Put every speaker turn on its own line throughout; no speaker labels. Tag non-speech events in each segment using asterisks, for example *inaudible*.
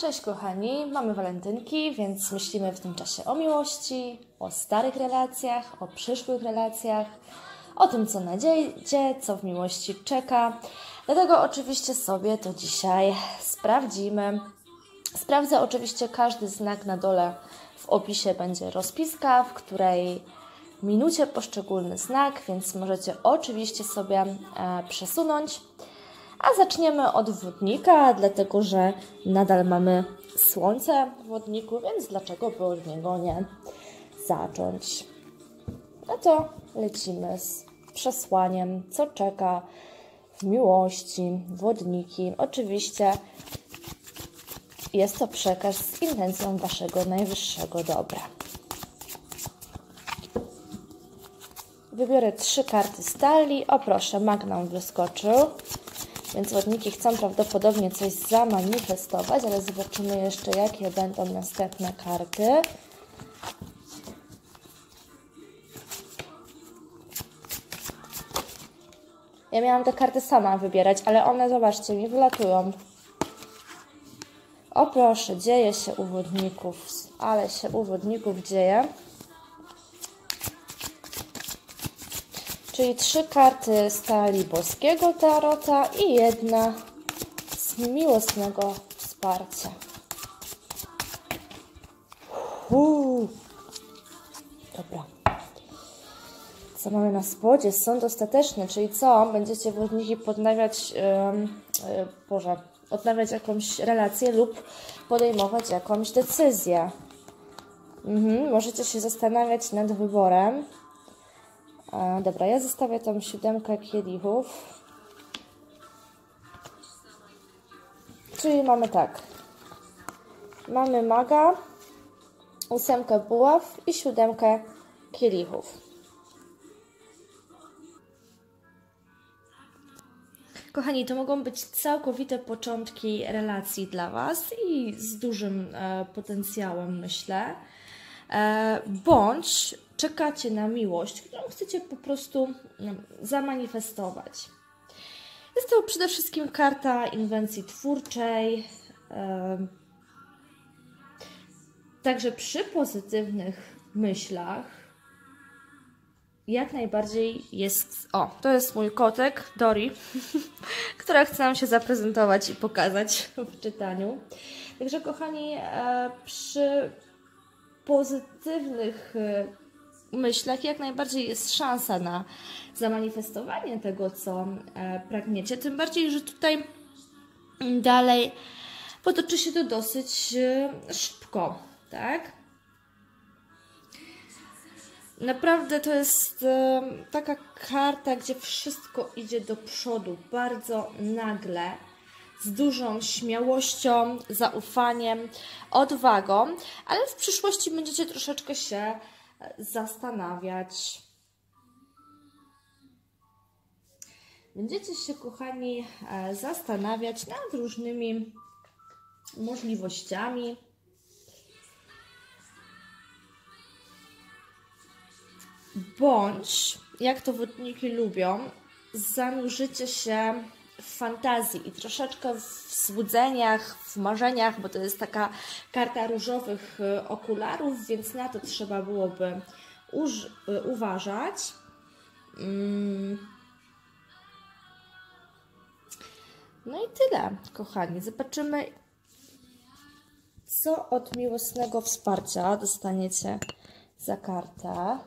Cześć kochani, mamy walentynki, więc myślimy w tym czasie o miłości, o starych relacjach, o przyszłych relacjach, o tym co nadejdzie, co w miłości czeka. Dlatego oczywiście sobie to dzisiaj sprawdzimy. Sprawdzę oczywiście każdy znak na dole. W opisie będzie rozpiska, w której minucie poszczególny znak, więc możecie oczywiście sobie e, przesunąć. A zaczniemy od wodnika, dlatego że nadal mamy słońce w wodniku, więc dlaczego by od niego nie zacząć? No to lecimy z przesłaniem, co czeka w miłości, wodniki. Oczywiście jest to przekaz z intencją Waszego najwyższego dobra. Wybiorę trzy karty stali. O proszę, Magnum wyskoczył. Więc wodniki chcą prawdopodobnie coś zamanifestować, ale zobaczymy jeszcze, jakie będą następne karty. Ja miałam te karty sama wybierać, ale one, zobaczcie, mi wylatują. O proszę, dzieje się u wodników, ale się u wodników dzieje. Czyli trzy karty stali boskiego tarota i jedna z miłosnego wsparcia. Uuu. Dobra. Co mamy na spodzie? Sąd ostateczny, czyli co? Będziecie wodniki podnawiać, yy, yy, Boże, odnawiać jakąś relację lub podejmować jakąś decyzję. Mhm, możecie się zastanawiać nad wyborem. Dobra, ja zostawię tą siódemkę kielichów. Czyli mamy tak. Mamy maga, ósemkę buław i siódemkę kielichów. Kochani, to mogą być całkowite początki relacji dla Was i z dużym e, potencjałem, myślę. E, bądź czekacie na miłość, którą chcecie po prostu zamanifestować. Jest to przede wszystkim karta inwencji twórczej. Także przy pozytywnych myślach jak najbardziej jest. O, to jest mój kotek, Dori, *laughs* która chce nam się zaprezentować i pokazać w czytaniu. Także, kochani, e, przy pozytywnych e, myślach jak najbardziej jest szansa na zamanifestowanie tego, co e, pragniecie. Tym bardziej, że tutaj dalej potoczy się to dosyć e, szybko, tak? Naprawdę to jest e, taka karta, gdzie wszystko idzie do przodu bardzo nagle, z dużą śmiałością, zaufaniem, odwagą, ale w przyszłości będziecie troszeczkę się zastanawiać. Będziecie się, kochani, e, zastanawiać nad różnymi możliwościami. Bądź, jak to wodniki lubią, zanurzycie się w fantazji i troszeczkę w złudzeniach, w marzeniach, bo to jest taka karta różowych y, okularów, więc na to trzeba byłoby y, uważać. Mm. No i tyle, kochani. Zobaczymy, co od miłosnego wsparcia dostaniecie za kartę.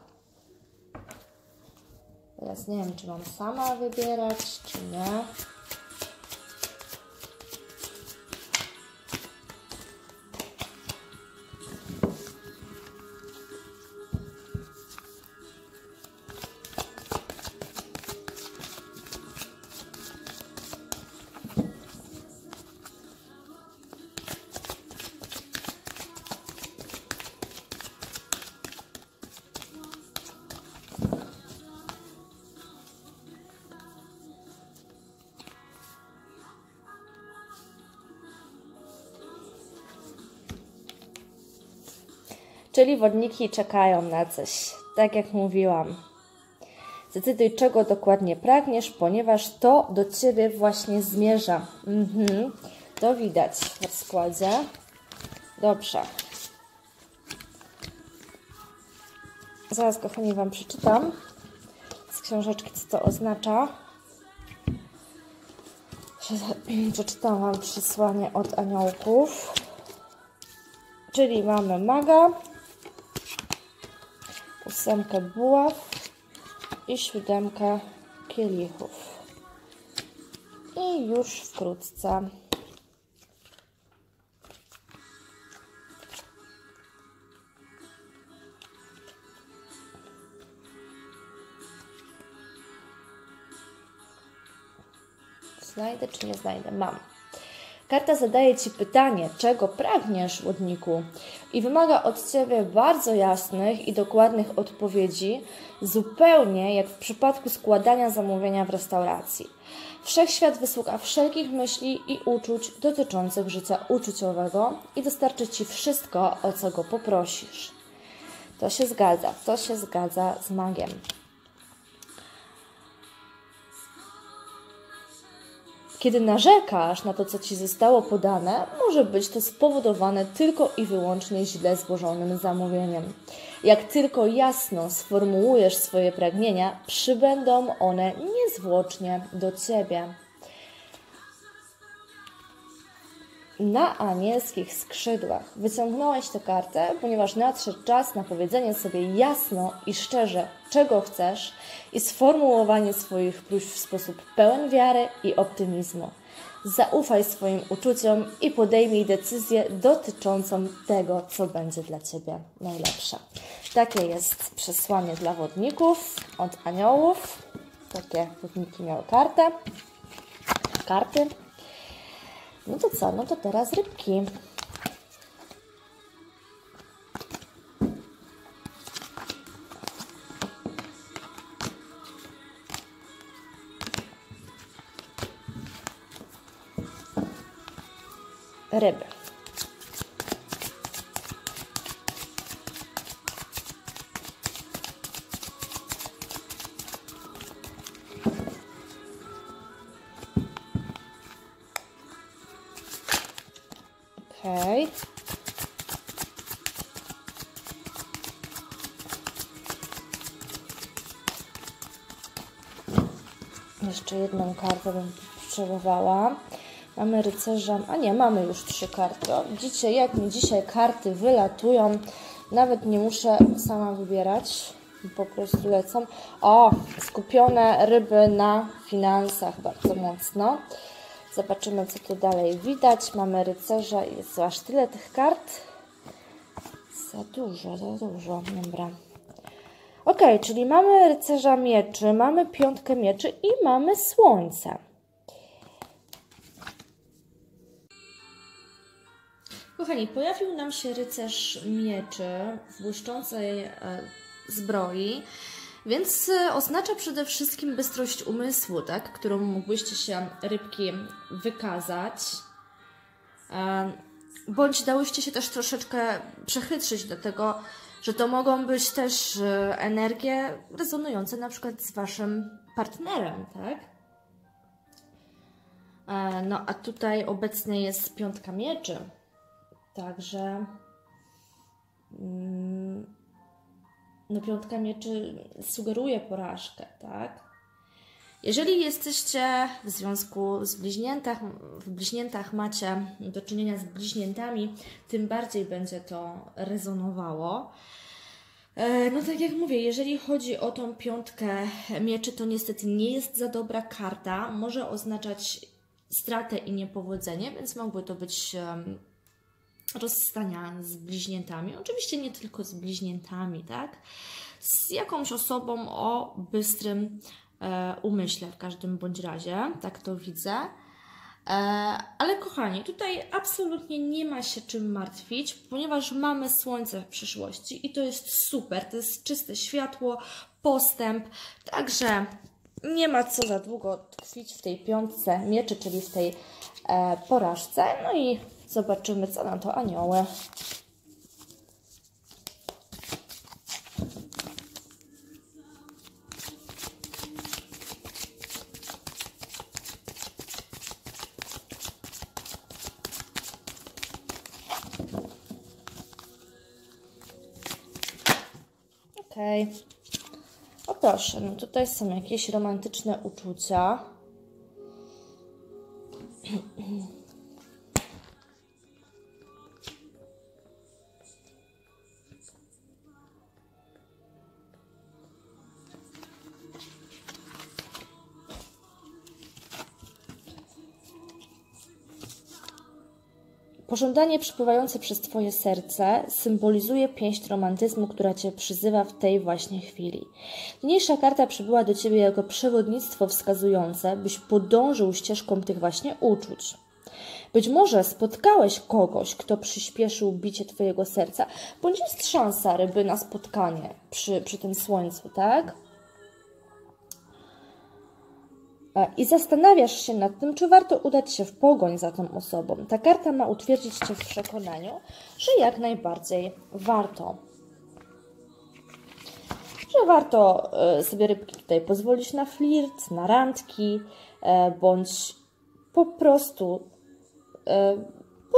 Teraz nie wiem, czy mam sama wybierać, czy nie. Czyli wodniki czekają na coś, tak jak mówiłam. Zdecyduj, czego dokładnie pragniesz, ponieważ to do Ciebie właśnie zmierza. Mhm. To widać w składzie. Dobrze. Zaraz, kochani, Wam przeczytam z książeczki, co to oznacza. *clears throat* Przeczytam Wam przesłanie od aniołków. Czyli mamy maga, ósemkę buław i siódemkę kielichów. I już wkrótce. Znajdę czy nie znajdę? Mam. Karta zadaje Ci pytanie, czego pragniesz, łodniku, i wymaga od Ciebie bardzo jasnych i dokładnych odpowiedzi, zupełnie jak w przypadku składania zamówienia w restauracji. Wszechświat wysłucha wszelkich myśli i uczuć dotyczących życia uczuciowego i dostarczy Ci wszystko, o co go poprosisz. To się zgadza, to się zgadza z magiem. Kiedy narzekasz na to, co ci zostało podane, może być to spowodowane tylko i wyłącznie źle złożonym zamówieniem. Jak tylko jasno sformułujesz swoje pragnienia, przybędą one niezwłocznie do ciebie. Na anielskich skrzydłach wyciągnąłeś tę kartę, ponieważ nadszedł czas na powiedzenie sobie jasno i szczerze, czego chcesz i sformułowanie swoich próśb w sposób pełen wiary i optymizmu. Zaufaj swoim uczuciom i podejmij decyzję dotyczącą tego, co będzie dla Ciebie najlepsze. Takie jest przesłanie dla wodników od aniołów. Takie wodniki miały kartę. Karty. No to co? No to teraz rybki. Ryby. Bym potrzebowała. Mamy rycerza, a nie, mamy już trzy karty. O, widzicie, jak mi dzisiaj karty wylatują. Nawet nie muszę sama wybierać. Po prostu lecą. O, skupione ryby na finansach bardzo mocno. Zobaczymy, co tu dalej widać. Mamy rycerza. Jest aż tyle tych kart. Za dużo, za dużo. Dobra. Ok, czyli mamy rycerza mieczy, mamy piątkę mieczy i mamy słońce. Kochani, pojawił nam się rycerz mieczy w błyszczącej e, zbroi, więc e, oznacza przede wszystkim bystrość umysłu, tak, którą mógłbyście się rybki wykazać. E, bądź dałyście się też troszeczkę przechytrzyć do tego, że to mogą być też e, energie rezonujące na przykład z Waszym partnerem, tak? E, No, a tutaj obecnie jest piątka mieczy. Także mm, no piątka mieczy sugeruje porażkę, tak? Jeżeli jesteście w związku z bliźniętach, w bliźniętach macie do czynienia z bliźniętami, tym bardziej będzie to rezonowało. E, No tak jak mówię, jeżeli chodzi o tą piątkę mieczy, to niestety nie jest za dobra karta. Może oznaczać stratę i niepowodzenie, więc mogły to być rozstania z bliźniętami. Oczywiście nie tylko z bliźniętami, tak? Z jakąś osobą o bystrym umyśle w każdym bądź razie, tak to widzę. E, ale kochani, tutaj absolutnie nie ma się czym martwić, ponieważ mamy słońce w przyszłości i to jest super, to jest czyste światło, postęp, także nie ma co za długo tkwić w tej piątce mieczy, czyli w tej e, porażce. No i zobaczymy, co na to anioły. O proszę, no tutaj są jakieś romantyczne uczucia. Pożądanie przepływające przez Twoje serce symbolizuje pięść romantyzmu, która Cię przyzywa w tej właśnie chwili. Niniejsza karta przybyła do Ciebie jako przewodnictwo wskazujące, byś podążył ścieżką tych właśnie uczuć. Być może spotkałeś kogoś, kto przyspieszył bicie Twojego serca, bądź jest szansa ryby na spotkanie przy, przy tym słońcu, tak? I zastanawiasz się nad tym, czy warto udać się w pogoń za tą osobą. Ta karta ma utwierdzić Cię w przekonaniu, że jak najbardziej warto. Że warto e, sobie rybki tutaj pozwolić na flirt, na randki, e, bądź po prostu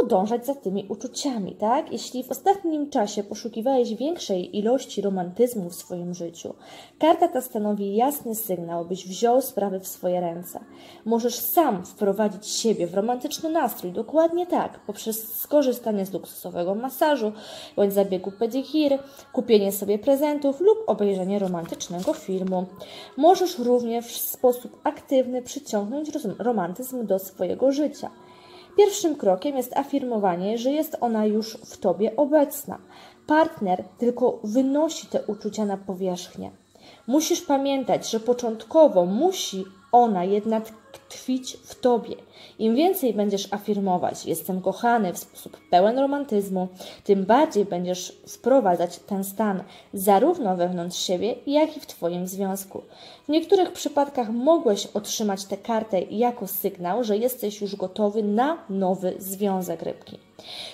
podążać za tymi uczuciami, tak? Jeśli w ostatnim czasie poszukiwałeś większej ilości romantyzmu w swoim życiu, karta ta stanowi jasny sygnał, byś wziął sprawy w swoje ręce. Możesz sam wprowadzić siebie w romantyczny nastrój, dokładnie tak, poprzez skorzystanie z luksusowego masażu, bądź zabiegu pedicure, kupienie sobie prezentów lub obejrzenie romantycznego filmu. Możesz również w sposób aktywny przyciągnąć romantyzm do swojego życia. Pierwszym krokiem jest afirmowanie, że jest ona już w tobie obecna. Partner tylko wynosi te uczucia na powierzchnię. Musisz pamiętać, że początkowo musi ona jednak tkwić w tobie. Im więcej będziesz afirmować, jestem kochany w sposób pełen romantyzmu, tym bardziej będziesz wprowadzać ten stan zarówno wewnątrz siebie, jak i w Twoim związku. W niektórych przypadkach mogłeś otrzymać tę kartę jako sygnał, że jesteś już gotowy na nowy związek rybki.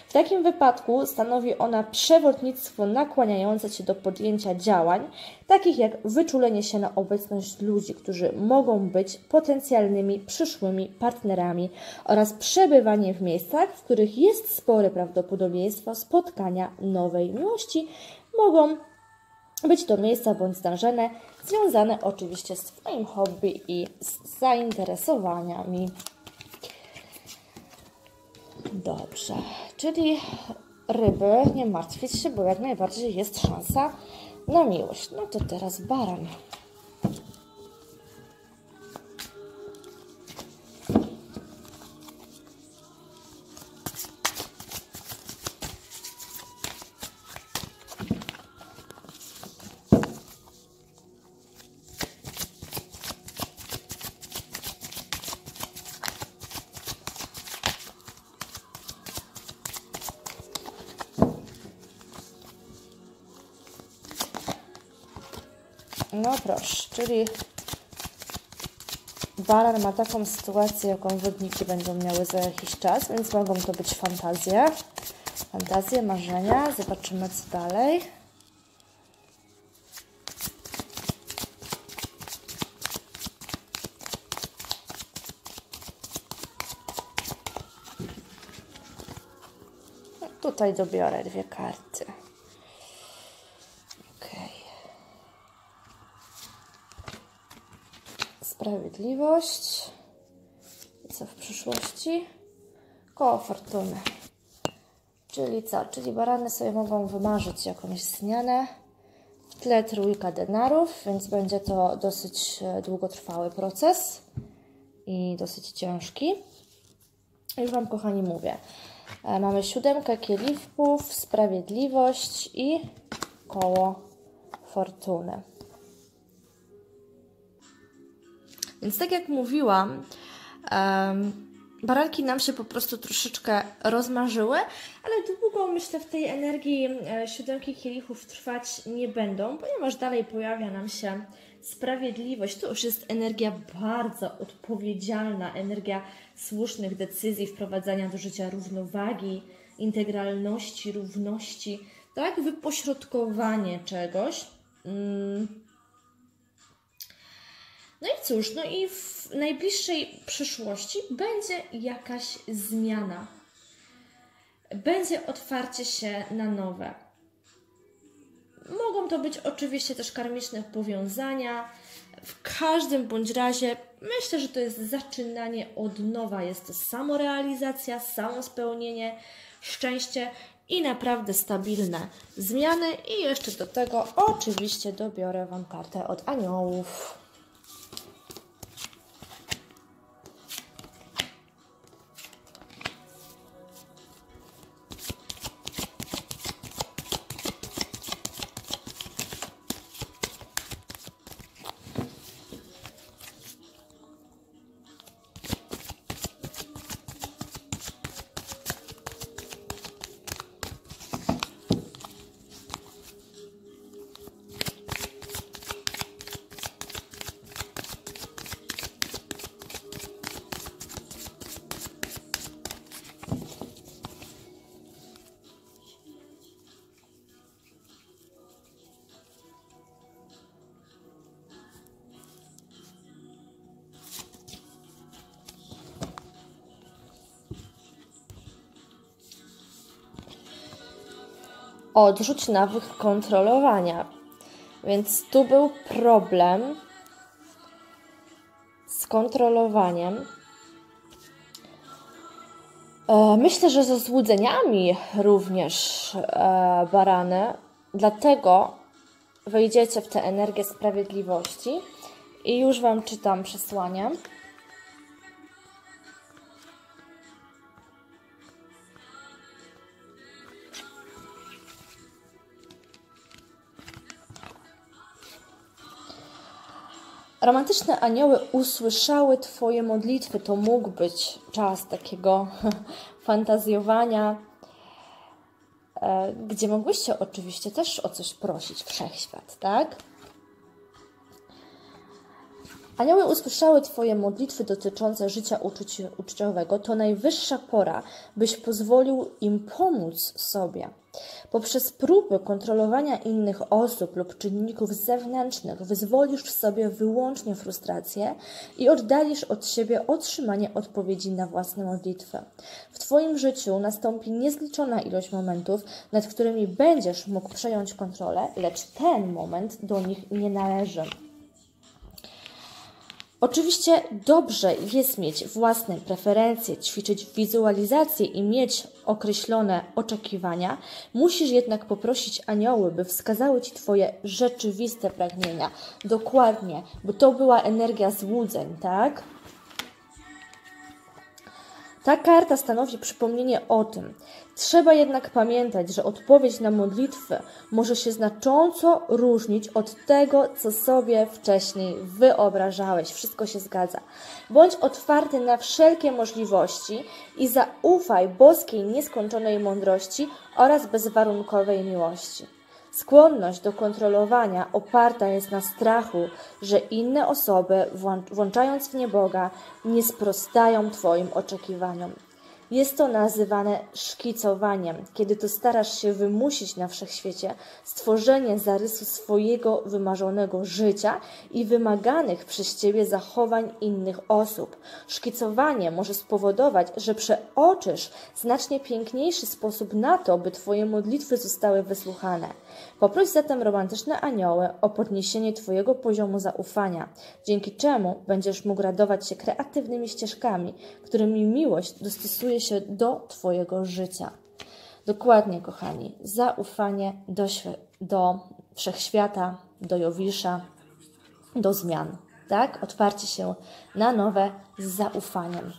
W takim wypadku stanowi ona przewodnictwo nakłaniające Cię do podjęcia działań, takich jak wyczulenie się na obecność ludzi, którzy mogą być potencjalnymi przyszłymi partnerami oraz przebywanie w miejscach, w których jest spore prawdopodobieństwo spotkania nowej miłości. Mogą być to miejsca bądź zdarzenia związane oczywiście z Twoim hobby i z zainteresowaniami. Dobrze, czyli ryby, nie martwić się, bo jak najbardziej jest szansa na miłość. No to teraz baran. Proszę, czyli baran ma taką sytuację, jaką wodniki będą miały za jakiś czas, więc mogą to być fantazje. Fantazje, marzenia. Zobaczymy co dalej. No, tutaj dobiorę dwie karty. Sprawiedliwość. I co w przyszłości? Koło fortuny. Czyli co? Czyli barany sobie mogą wymarzyć jakąś zmianę. W tle trójka denarów, więc będzie to dosyć e, długotrwały proces i dosyć ciężki. Już Wam, kochani, mówię. E, mamy siódemkę kielichów, sprawiedliwość i koło fortuny. Więc tak jak mówiłam, baranki nam się po prostu troszeczkę rozmarzyły, ale długo myślę w tej energii e, siódemki kielichów trwać nie będą, ponieważ dalej pojawia nam się sprawiedliwość. To już jest energia bardzo odpowiedzialna, energia słusznych decyzji, wprowadzania do życia równowagi, integralności, równości, tak? Wypośrodkowanie czegoś. Mm no i cóż, no i w najbliższej przyszłości będzie jakaś zmiana. Będzie otwarcie się na nowe. Mogą to być oczywiście też karmiczne powiązania. W każdym bądź razie myślę, że to jest zaczynanie od nowa. Jest to samorealizacja, samospełnienie, szczęście i naprawdę stabilne zmiany. I jeszcze do tego oczywiście dobiorę Wam kartę od aniołów. Odrzuć nawyk kontrolowania. Więc tu był problem z kontrolowaniem. E, myślę, że ze złudzeniami również e, barany, dlatego wejdziecie w tę energię sprawiedliwości i już Wam czytam przesłanie. Romantyczne anioły usłyszały Twoje modlitwy. To mógł być czas takiego *laughs* fantazjowania, e, gdzie mogłyście oczywiście też o coś prosić wszechświat, tak? Anioły usłyszały Twoje modlitwy dotyczące życia uczuci, uczuciowego. To najwyższa pora, byś pozwolił im pomóc sobie. Poprzez próby kontrolowania innych osób lub czynników zewnętrznych wyzwolisz w sobie wyłącznie frustrację i oddalisz od siebie otrzymanie odpowiedzi na własne modlitwy. W Twoim życiu nastąpi niezliczona ilość momentów, nad którymi będziesz mógł przejąć kontrolę, lecz ten moment do nich nie należy. Oczywiście dobrze jest mieć własne preferencje, ćwiczyć wizualizację i mieć określone oczekiwania. Musisz jednak poprosić anioły, by wskazały Ci Twoje rzeczywiste pragnienia. Dokładnie, bo to była energia złudzeń, tak? Ta karta stanowi przypomnienie o tym. Trzeba jednak pamiętać, że odpowiedź na modlitwę może się znacząco różnić od tego, co sobie wcześniej wyobrażałeś. Wszystko się zgadza. Bądź otwarty na wszelkie możliwości i zaufaj boskiej, nieskończonej mądrości oraz bezwarunkowej miłości. Skłonność do kontrolowania oparta jest na strachu, że inne osoby, włączając w nie Boga, nie sprostają Twoim oczekiwaniom. Jest to nazywane szkicowaniem, kiedy to starasz się wymusić na wszechświecie stworzenie zarysu swojego wymarzonego życia i wymaganych przez ciebie zachowań innych osób. Szkicowanie może spowodować, że przeoczysz znacznie piękniejszy sposób na to, by twoje modlitwy zostały wysłuchane. Poproś zatem romantyczne anioły o podniesienie Twojego poziomu zaufania, dzięki czemu będziesz mógł radować się kreatywnymi ścieżkami, którymi miłość dostosuje się do Twojego życia. Dokładnie, kochani, zaufanie do, do wszechświata, do Jowisza, do zmian. Tak? Otwarcie się na nowe z zaufaniem.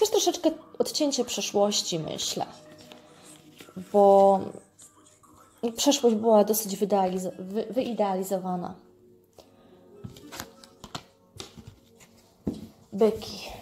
Też troszeczkę odcięcie przeszłości, myślę bo przeszłość była dosyć wyidealizowana. Byki.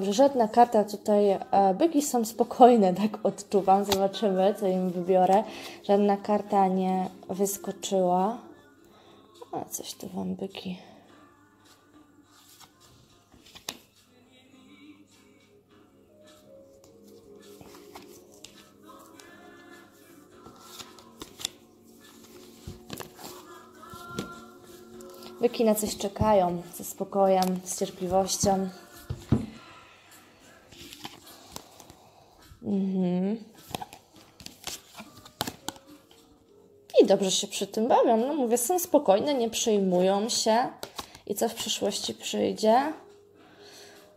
Dobrze, żadna karta tutaj. E, byki są spokojne, *laughs* tak odczuwam. Zobaczymy, co im wybiorę. Żadna karta nie wyskoczyła. A coś tu wam byki. Byki na coś czekają, ze spokojem, z cierpliwością. Mhm. I dobrze się przy tym bawią. No mówię, są spokojne, nie przejmują się. I co w przyszłości przyjdzie?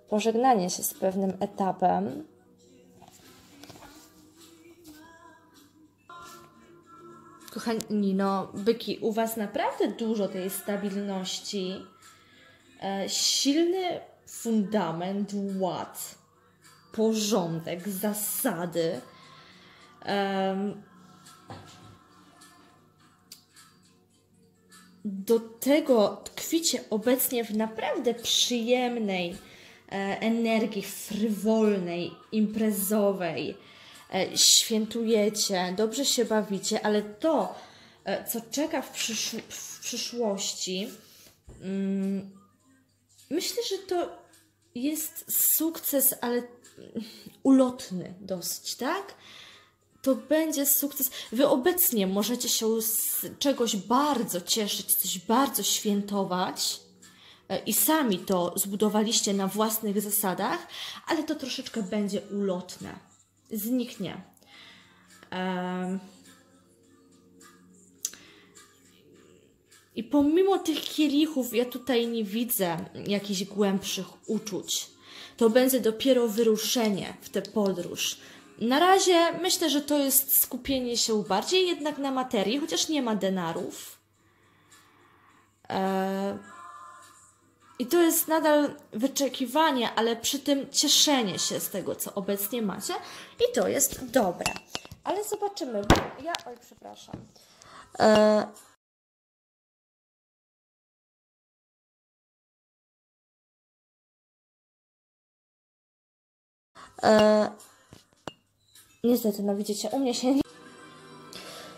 Pożegnanie się z pewnym etapem. Kochani, no, byki, u Was naprawdę dużo tej stabilności, e, silny fundament, ład, porządek, zasady. Um, do tego tkwicie obecnie w naprawdę przyjemnej e, energii, frywolnej, imprezowej E, świętujecie, dobrze się bawicie, ale to, e, co czeka w, przysz w przyszłości, mm, myślę, że to jest sukces, ale ulotny dosyć, tak? To będzie sukces. Wy obecnie możecie się z czegoś bardzo cieszyć, coś bardzo świętować e, i sami to zbudowaliście na własnych zasadach, ale to troszeczkę będzie ulotne zniknie. I pomimo tych kielichów, ja tutaj nie widzę jakichś głębszych uczuć. To będzie dopiero wyruszenie w tę podróż. Na razie myślę, że to jest skupienie się bardziej jednak na materii, chociaż nie ma denarów. Eee, i to jest nadal wyczekiwanie, ale przy tym cieszenie się z tego, co obecnie macie. I to jest dobre. Ale zobaczymy. Ja, oj, przepraszam. E... E... Niestety, no widzicie, u mnie się nie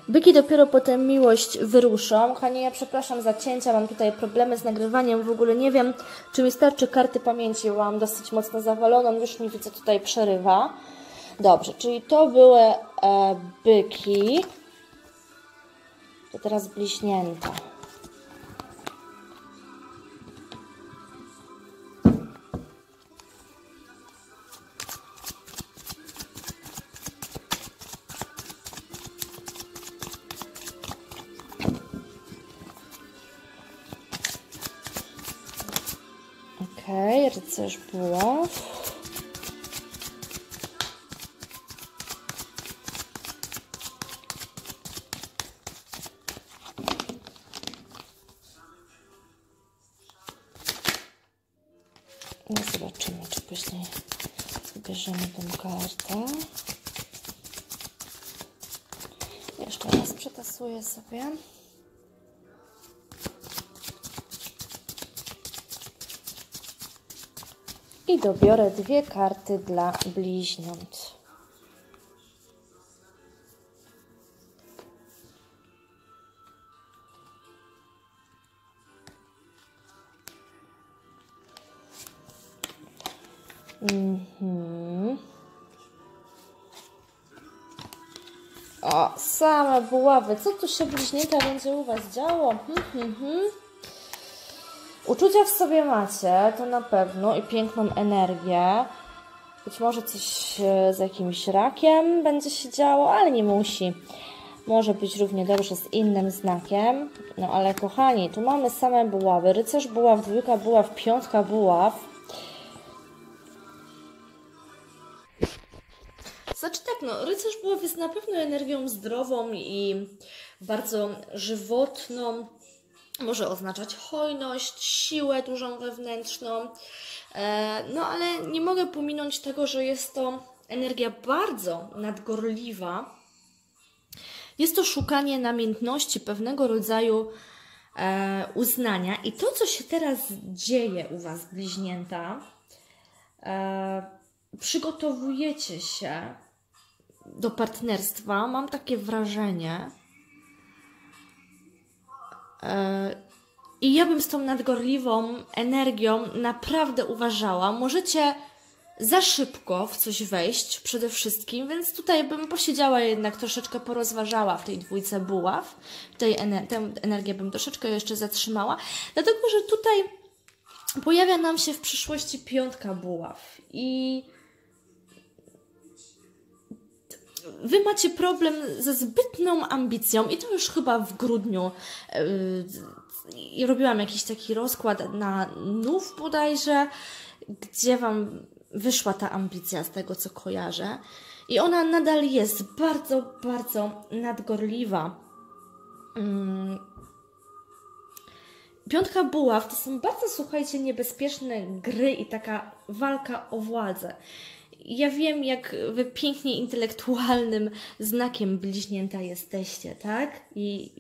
Byki dopiero potem miłość wyruszą. Kochani, ja przepraszam za cięcia, mam tutaj problemy z nagrywaniem, w ogóle nie wiem, czy mi starczy karty pamięci, mam dosyć mocno zawaloną, już mi widzę tutaj przerywa. Dobrze, czyli to były e, byki, to teraz bliźnięta. Rycerz buław. No zobaczymy, czy później wybierzemy tą kartę. Jeszcze raz przetasuję sobie. I dobiorę dwie karty dla bliźniąt. Mhm. O, same buławy. Co tu się bliźnięta będzie u Was działo? Hmm, hmm. Uczucia w sobie macie, to na pewno, i piękną energię. Być może coś e, z jakimś rakiem będzie się działo, ale nie musi. Może być równie dobrze z innym znakiem. No ale kochani, tu mamy same buławy. Rycerz buław, dwójka buław, piątka buław. Znaczy tak, no, rycerz buław jest na pewno energią zdrową i bardzo żywotną może oznaczać hojność, siłę dużą wewnętrzną. E, no ale nie mogę pominąć tego, że jest to energia bardzo nadgorliwa. Jest to szukanie namiętności, pewnego rodzaju e, uznania. I to, co się teraz dzieje u Was, bliźnięta, e, przygotowujecie się do partnerstwa. Mam takie wrażenie. E, I ja bym z tą nadgorliwą energią naprawdę uważała. Możecie za szybko w coś wejść przede wszystkim, więc tutaj bym posiedziała jednak troszeczkę porozważała w tej dwójce buław. Tej ener tę energię bym troszeczkę jeszcze zatrzymała, dlatego że tutaj pojawia nam się w przyszłości piątka buław i Wy macie problem ze zbytną ambicją i to już chyba w grudniu yy, robiłam jakiś taki rozkład na nów bodajże, gdzie Wam wyszła ta ambicja z tego, co kojarzę. I ona nadal jest bardzo, bardzo nadgorliwa. Mm. Piątka buław to są bardzo, słuchajcie, niebezpieczne gry i taka walka o władzę. Ja wiem, jak wy pięknie intelektualnym znakiem bliźnięta jesteście, tak? I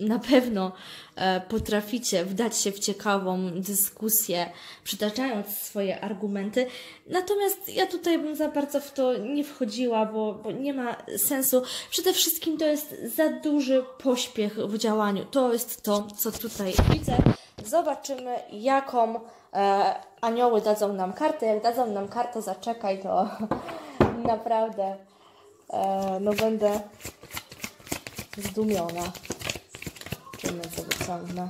na pewno e, potraficie wdać się w ciekawą dyskusję, przytaczając swoje argumenty. Natomiast ja tutaj bym za bardzo w to nie wchodziła, bo, bo nie ma sensu. Przede wszystkim to jest za duży pośpiech w działaniu. To jest to, co tutaj widzę. Zobaczymy, jaką e, anioły dadzą nam kartę. Jak dadzą nam kartę, zaczekaj, to *laughs* naprawdę e, no będę zdumiona. Zobaczymy, co wyciągnę.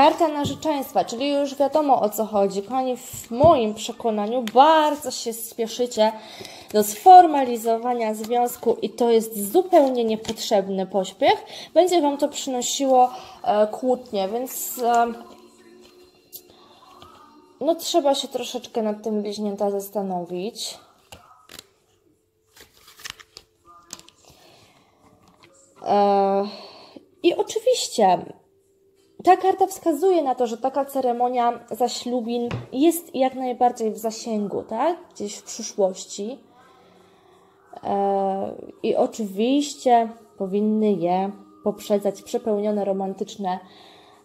Karta narzeczeństwa, czyli już wiadomo o co chodzi. Kochani, w moim przekonaniu bardzo się spieszycie do sformalizowania związku i to jest zupełnie niepotrzebny pośpiech. Będzie Wam to przynosiło e, kłótnie, więc e, no trzeba się troszeczkę nad tym bliźnięta zastanowić. E, I oczywiście ta karta wskazuje na to, że taka ceremonia zaślubin jest jak najbardziej w zasięgu, tak? Gdzieś w przyszłości. E, I oczywiście powinny je poprzedzać przepełnione romantyczne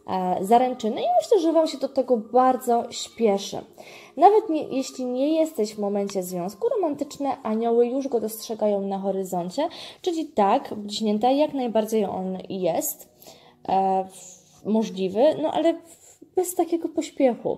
e, zaręczyny i myślę, że Wam się do tego bardzo śpieszy. Nawet nie, jeśli nie jesteś w momencie związku, romantyczne anioły już go dostrzegają na horyzoncie, czyli tak, bliźnięta jak najbardziej on jest. Możliwy, no ale bez takiego pośpiechu.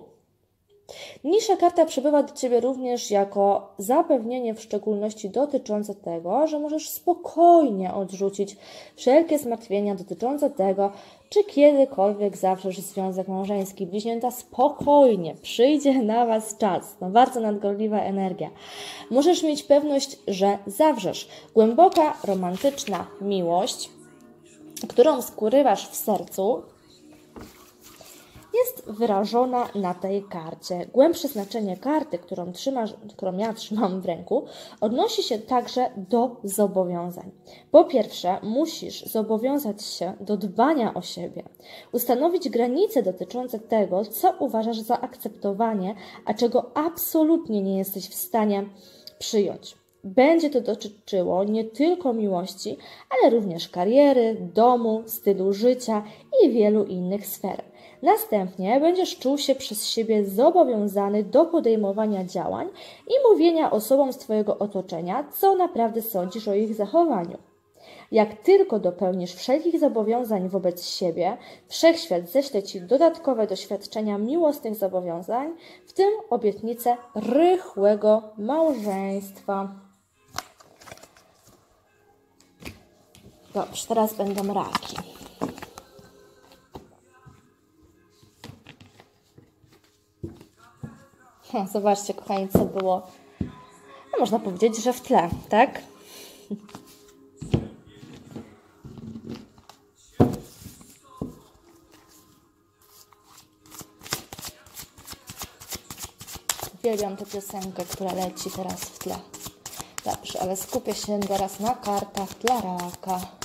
Niższa karta przybywa do Ciebie również jako zapewnienie w szczególności dotyczące tego, że możesz spokojnie odrzucić wszelkie zmartwienia dotyczące tego, czy kiedykolwiek zawrzesz związek małżeński. Bliźnięta spokojnie, przyjdzie na Was czas. No bardzo nadgorliwa energia. Możesz mieć pewność, że zawrzesz. Głęboka, romantyczna miłość, którą skórywasz w sercu, jest wyrażona na tej karcie. Głębsze znaczenie karty, którą, trzymasz, którą ja trzymam w ręku, odnosi się także do zobowiązań. Po pierwsze, musisz zobowiązać się do dbania o siebie, ustanowić granice dotyczące tego, co uważasz za akceptowanie, a czego absolutnie nie jesteś w stanie przyjąć. Będzie to dotyczyło nie tylko miłości, ale również kariery, domu, stylu życia i wielu innych sfer. Następnie będziesz czuł się przez siebie zobowiązany do podejmowania działań i mówienia osobom z Twojego otoczenia, co naprawdę sądzisz o ich zachowaniu. Jak tylko dopełnisz wszelkich zobowiązań wobec siebie, wszechświat ześle Ci dodatkowe doświadczenia miłosnych zobowiązań, w tym obietnicę rychłego małżeństwa. Dobrze, teraz będą raki. Zobaczcie, kochani, co było, no można powiedzieć, że w tle, tak? uwielbiam tę piosenkę, która leci teraz w tle. Dobrze, ale skupię się teraz na kartach dla raka.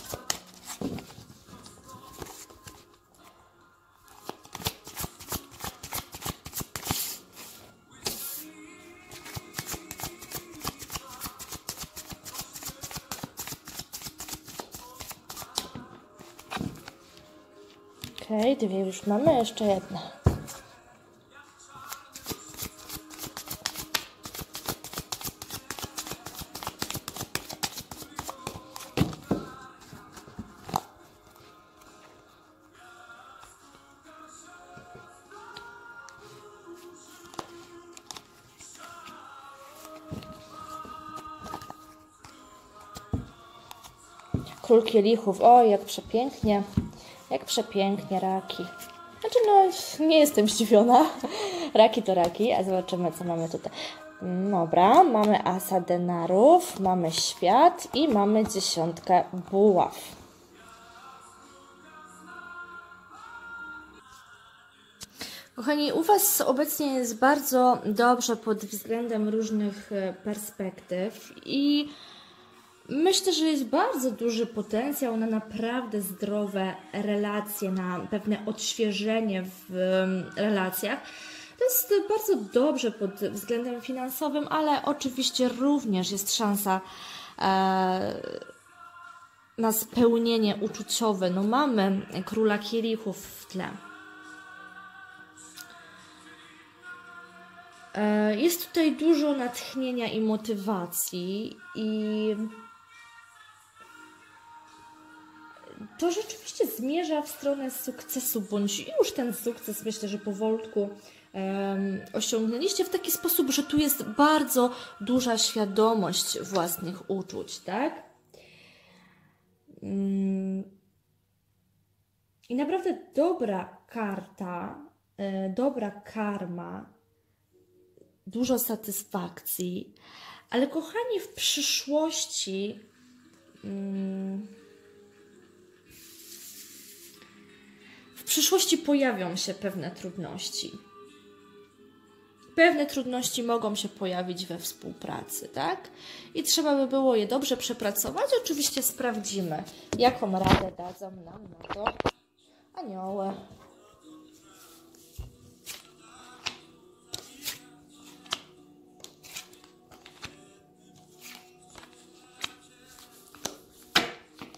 Dwie już mamy, jeszcze jedna. Król kielichów, o jak przepięknie. Jak przepięknie raki. Znaczy, no, nie jestem zdziwiona. *laughs* Raki to raki, a zobaczymy, co mamy tutaj. Dobra, mamy asa denarów, mamy świat i mamy dziesiątkę buław. Kochani, u Was obecnie jest bardzo dobrze pod względem różnych e, perspektyw i Myślę, że jest bardzo duży potencjał na naprawdę zdrowe relacje, na pewne odświeżenie w relacjach. To jest bardzo dobrze pod względem finansowym, ale oczywiście również jest szansa e, na spełnienie uczuciowe. No mamy króla kielichów w tle. E, jest tutaj dużo natchnienia i motywacji i to rzeczywiście zmierza w stronę sukcesu, bądź już ten sukces myślę, że powolutku um, osiągnęliście w taki sposób, że tu jest bardzo duża świadomość własnych uczuć, tak? Um, I naprawdę dobra karta, e, dobra karma, dużo satysfakcji, ale kochani, w przyszłości. Um, w przyszłości pojawią się pewne trudności. Pewne trudności mogą się pojawić we współpracy, tak? I trzeba by było je dobrze przepracować. Oczywiście sprawdzimy, jaką radę dadzą nam na to anioły.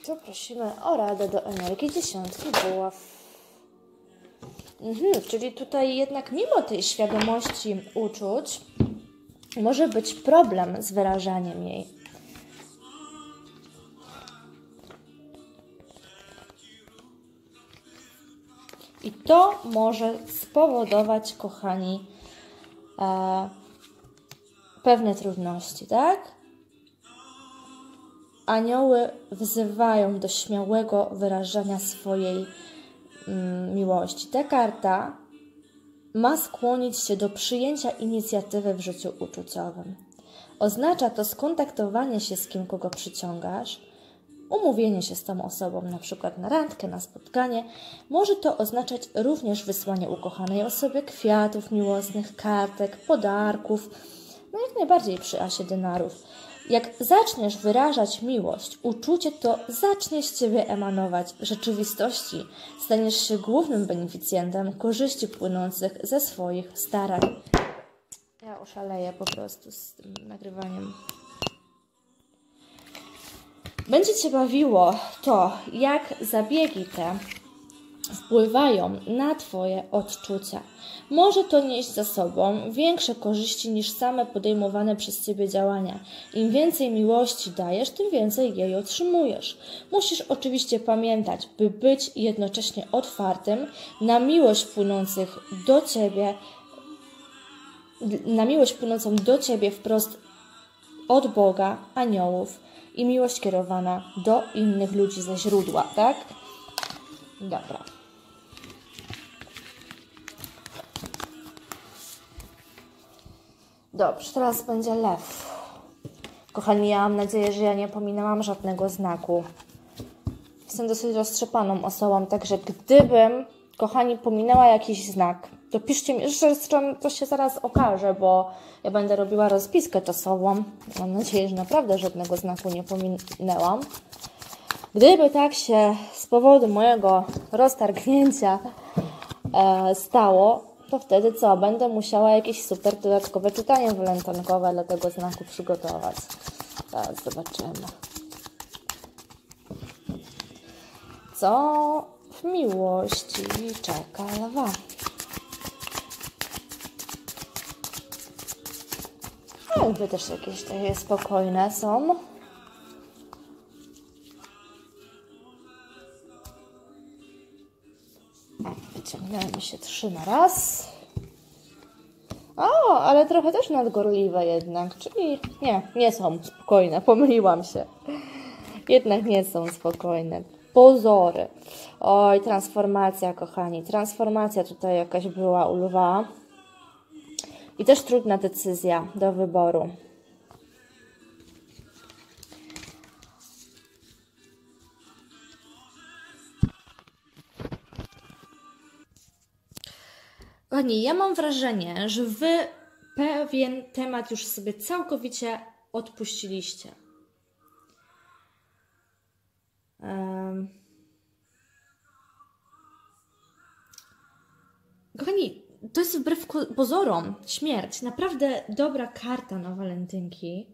To prosimy o radę do energii dziesiątki buław. Mhm, czyli tutaj jednak mimo tej świadomości uczuć może być problem z wyrażaniem jej. I to może spowodować, kochani, e, pewne trudności, tak? Anioły wzywają do śmiałego wyrażania swojej miłości. Ta karta ma skłonić się do przyjęcia inicjatywy w życiu uczuciowym. Oznacza to skontaktowanie się z kim, kogo przyciągasz, umówienie się z tą osobą, na przykład na randkę, na spotkanie. Może to oznaczać również wysłanie ukochanej osobie kwiatów miłosnych, kartek, podarków, no jak najbardziej przy asie denarów. Jak zaczniesz wyrażać miłość, uczucie to zacznie z ciebie emanować w rzeczywistości. Staniesz się głównym beneficjentem korzyści płynących ze swoich starań. Ja oszaleję po prostu z tym nagrywaniem. Będzie Cię bawiło to, jak zabiegi te wpływają na Twoje odczucia. Może to nieść za sobą większe korzyści niż same podejmowane przez Ciebie działania. Im więcej miłości dajesz, tym więcej jej otrzymujesz. Musisz oczywiście pamiętać, by być jednocześnie otwartym na miłość płynących do Ciebie, na miłość płynącą do Ciebie wprost od Boga, aniołów i miłość kierowana do innych ludzi ze źródła, tak? Dobra. Dobrze, teraz będzie lew. Kochani, ja mam nadzieję, że ja nie pominęłam żadnego znaku. Jestem dosyć roztrzepaną osobą, także gdybym, kochani, pominęła jakiś znak, To piszcie mi, zresztą to się zaraz okaże, bo ja będę robiła rozpiskę czasową. Mam nadzieję, że naprawdę żadnego znaku nie pominęłam. Gdyby tak się z powodu mojego roztargnięcia e, stało, to wtedy co? Będę musiała jakieś super dodatkowe czytanie walentynkowe dla tego znaku przygotować. Teraz zobaczymy. Co w miłości czeka lwa? Wy też jakieś takie spokojne są. Wyciągnęły mi się trzy na raz. O, ale trochę też nadgorliwe jednak, czyli nie, nie są spokojne, pomyliłam się. Jednak nie są spokojne. Pozory. Oj, transformacja, kochani. Transformacja tutaj jakaś była u lwa. I też trudna decyzja do wyboru. Kochani, ja mam wrażenie, że Wy pewien temat już sobie całkowicie odpuściliście. Um. Kochani, to jest wbrew pozorom śmierć. Naprawdę dobra karta na walentynki.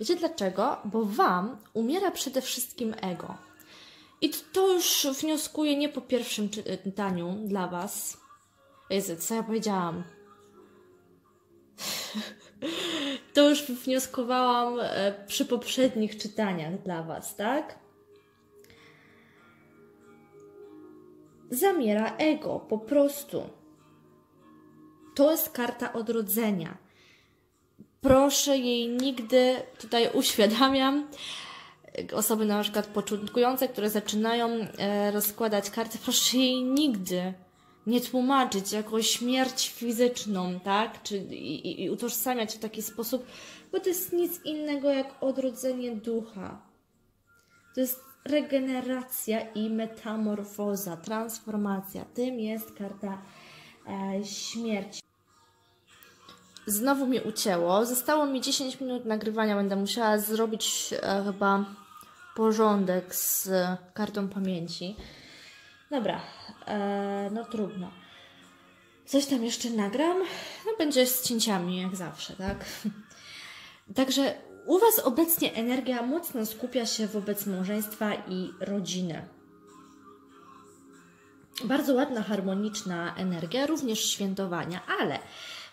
Wiecie dlaczego? Bo Wam umiera przede wszystkim ego. I to już wnioskuję nie po pierwszym czytaniu dla Was. Jezu, co ja powiedziałam? *laughs* to już wnioskowałam e, przy poprzednich czytaniach dla Was, tak? Zamiera ego, po prostu. To jest karta odrodzenia. Proszę jej nigdy, tutaj uświadamiam, osoby na przykład początkujące, które zaczynają e, rozkładać karty, proszę jej nigdy nie tłumaczyć jako śmierć fizyczną, tak? Czy, i, i utożsamiać w taki sposób, bo to jest nic innego jak odrodzenie ducha. To jest regeneracja i metamorfoza, transformacja. Tym jest karta e, śmierci. Znowu mnie ucięło. Zostało mi 10 minut nagrywania. Będę musiała zrobić e, chyba porządek z kartą pamięci. Dobra, e, no trudno. Coś tam jeszcze nagram. No będzie z cięciami, jak zawsze, tak? *laughs* Także u Was obecnie energia mocno skupia się wobec małżeństwa i rodziny. Bardzo ładna, harmoniczna energia, również świętowania, ale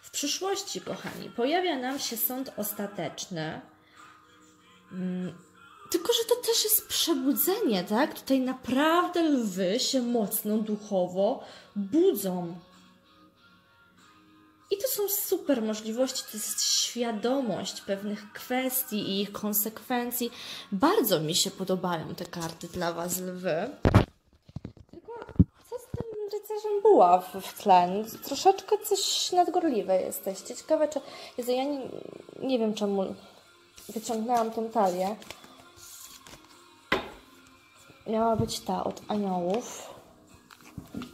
w przyszłości, kochani, pojawia nam się sąd ostateczny. Mm, tylko, że to też jest przebudzenie, tak? Tutaj naprawdę lwy się mocno duchowo budzą. I to są super możliwości, to jest świadomość pewnych kwestii i ich konsekwencji. Bardzo mi się podobają te karty dla Was, lwy. Tylko co z tym rycerzem była w, w tle? Troszeczkę coś nadgorliwe jesteście. Ciekawe, czy... Jezu, ja nie, nie wiem, czemu wyciągnęłam tą talię. Miała być ta od aniołów.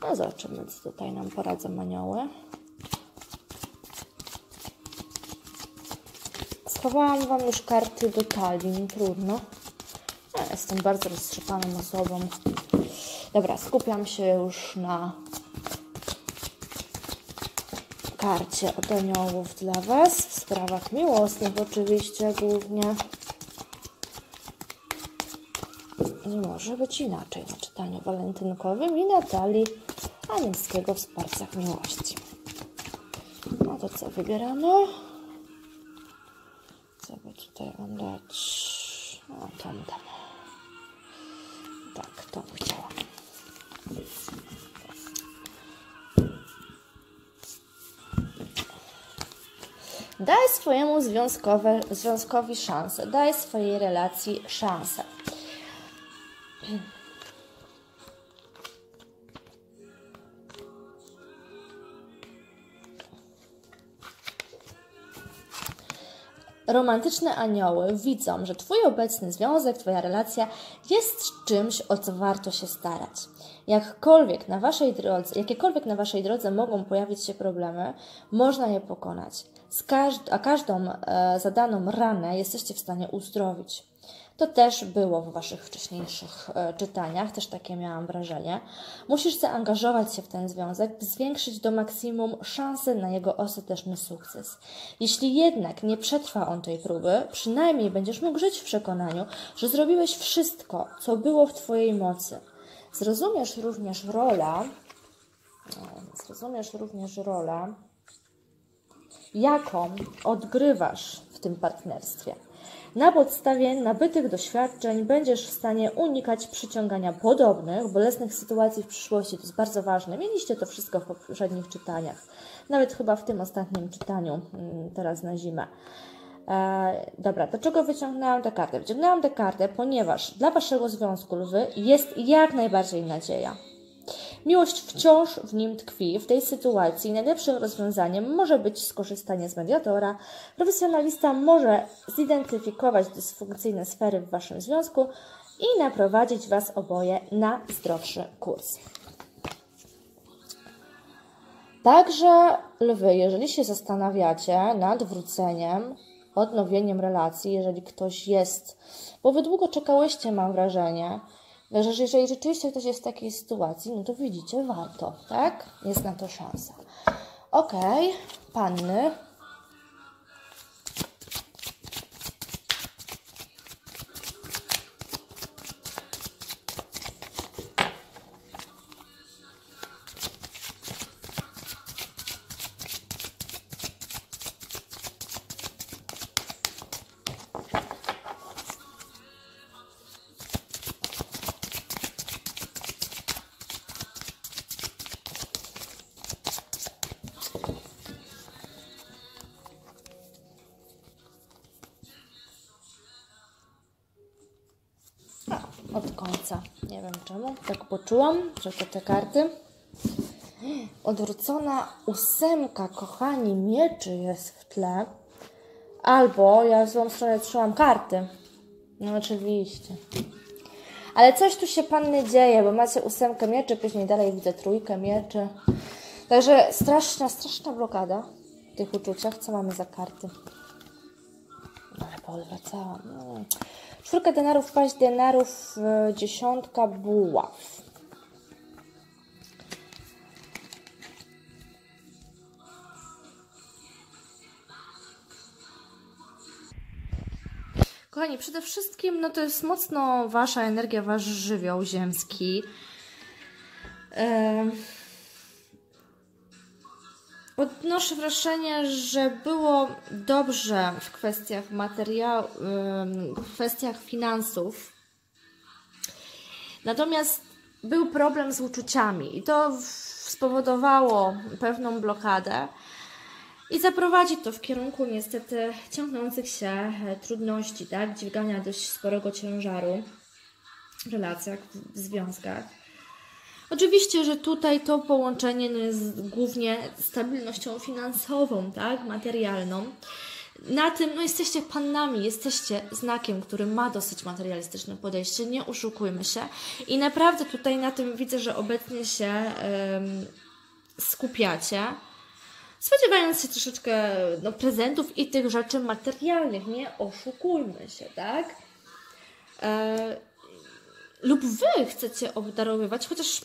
No zobaczymy, co tutaj nam poradzą anioły. Schowałam Wam już karty do talii, trudno. Ja jestem bardzo roztrzepaną osobą. Dobra, skupiam się już na karcie od aniołów dla Was. W sprawach miłosnych oczywiście głównie. Nie może być inaczej na czytaniu walentynkowym i Natalii wsparcia w miłości. No to co wybieramy? Co by tutaj mam dać? O, tam dam. Tak, to chciałam. Daj swojemu związkowi szansę, daj swojej relacji szansę. Romantyczne anioły widzą, że Twój obecny związek, Twoja relacja jest czymś, o co warto się starać. Jakkolwiek na waszej drodze, jakiekolwiek na waszej drodze mogą pojawić się problemy, można je pokonać. Każd a każdą e, zadaną ranę jesteście w stanie uzdrowić. To też było w Waszych wcześniejszych e, czytaniach, też takie miałam wrażenie. Musisz zaangażować się w ten związek, zwiększyć do maksimum szanse na jego ostateczny sukces. Jeśli jednak nie przetrwa on tej próby, przynajmniej będziesz mógł żyć w przekonaniu, że zrobiłeś wszystko, co było w Twojej mocy. Zrozumiesz również rolę, zrozumiesz również rolę, jaką odgrywasz w tym partnerstwie. Na podstawie nabytych doświadczeń będziesz w stanie unikać przyciągania podobnych, bolesnych sytuacji w przyszłości. To jest bardzo ważne. Mieliście to wszystko w poprzednich czytaniach. Nawet chyba w tym ostatnim czytaniu, mm, teraz na zimę. E, dobra, do czego wyciągnęłam tę kartę? Wyciągnęłam tę kartę, ponieważ dla Waszego związku lwy jest jak najbardziej nadzieja. Miłość wciąż w nim tkwi. W tej sytuacji najlepszym rozwiązaniem może być skorzystanie z mediatora. Profesjonalista może zidentyfikować dysfunkcyjne sfery w Waszym związku i naprowadzić Was oboje na zdrowszy kurs. Także lwy, jeżeli się zastanawiacie nad wróceniem, odnowieniem relacji, jeżeli ktoś jest, bo wy długo czekałyście, mam wrażenie, że jeżeli rzeczywiście ktoś jest w takiej sytuacji, no to widzicie, warto, tak? Jest na to szansa. Ok, panny. Czemu, tak poczułam, że to te karty. Odwrócona ósemka, kochani, mieczy jest w tle. Albo ja w złą stronę trzymam karty. No oczywiście. Ale coś tu się panny dzieje, bo macie ósemkę mieczy, później dalej widzę trójkę mieczy. Także straszna, straszna blokada w tych uczuciach. Co mamy za karty? Ale poodwracałam. Hmm. Czwórka denarów, paść denarów, e, dziesiątka buław. Kochani, przede wszystkim no to jest mocno Wasza energia, Wasz żywioł ziemski. Yy Odnoszę wrażenie, że było dobrze w kwestiach materiału, w kwestiach finansów. Natomiast był problem z uczuciami i to spowodowało pewną blokadę i zaprowadzi to w kierunku niestety ciągnących się e, trudności, tak? Dźwigania dość sporego ciężaru w relacjach, w związkach. Oczywiście, że tutaj to połączenie no jest głównie stabilnością finansową, tak, materialną. Na tym, no jesteście pannami, jesteście znakiem, który ma dosyć materialistyczne podejście, nie oszukujmy się. I naprawdę tutaj na tym widzę, że obecnie się skupiacie, spodziewając się troszeczkę no, prezentów i tych rzeczy materialnych, nie oszukujmy się, tak? E lub Wy chcecie obdarowywać, chociaż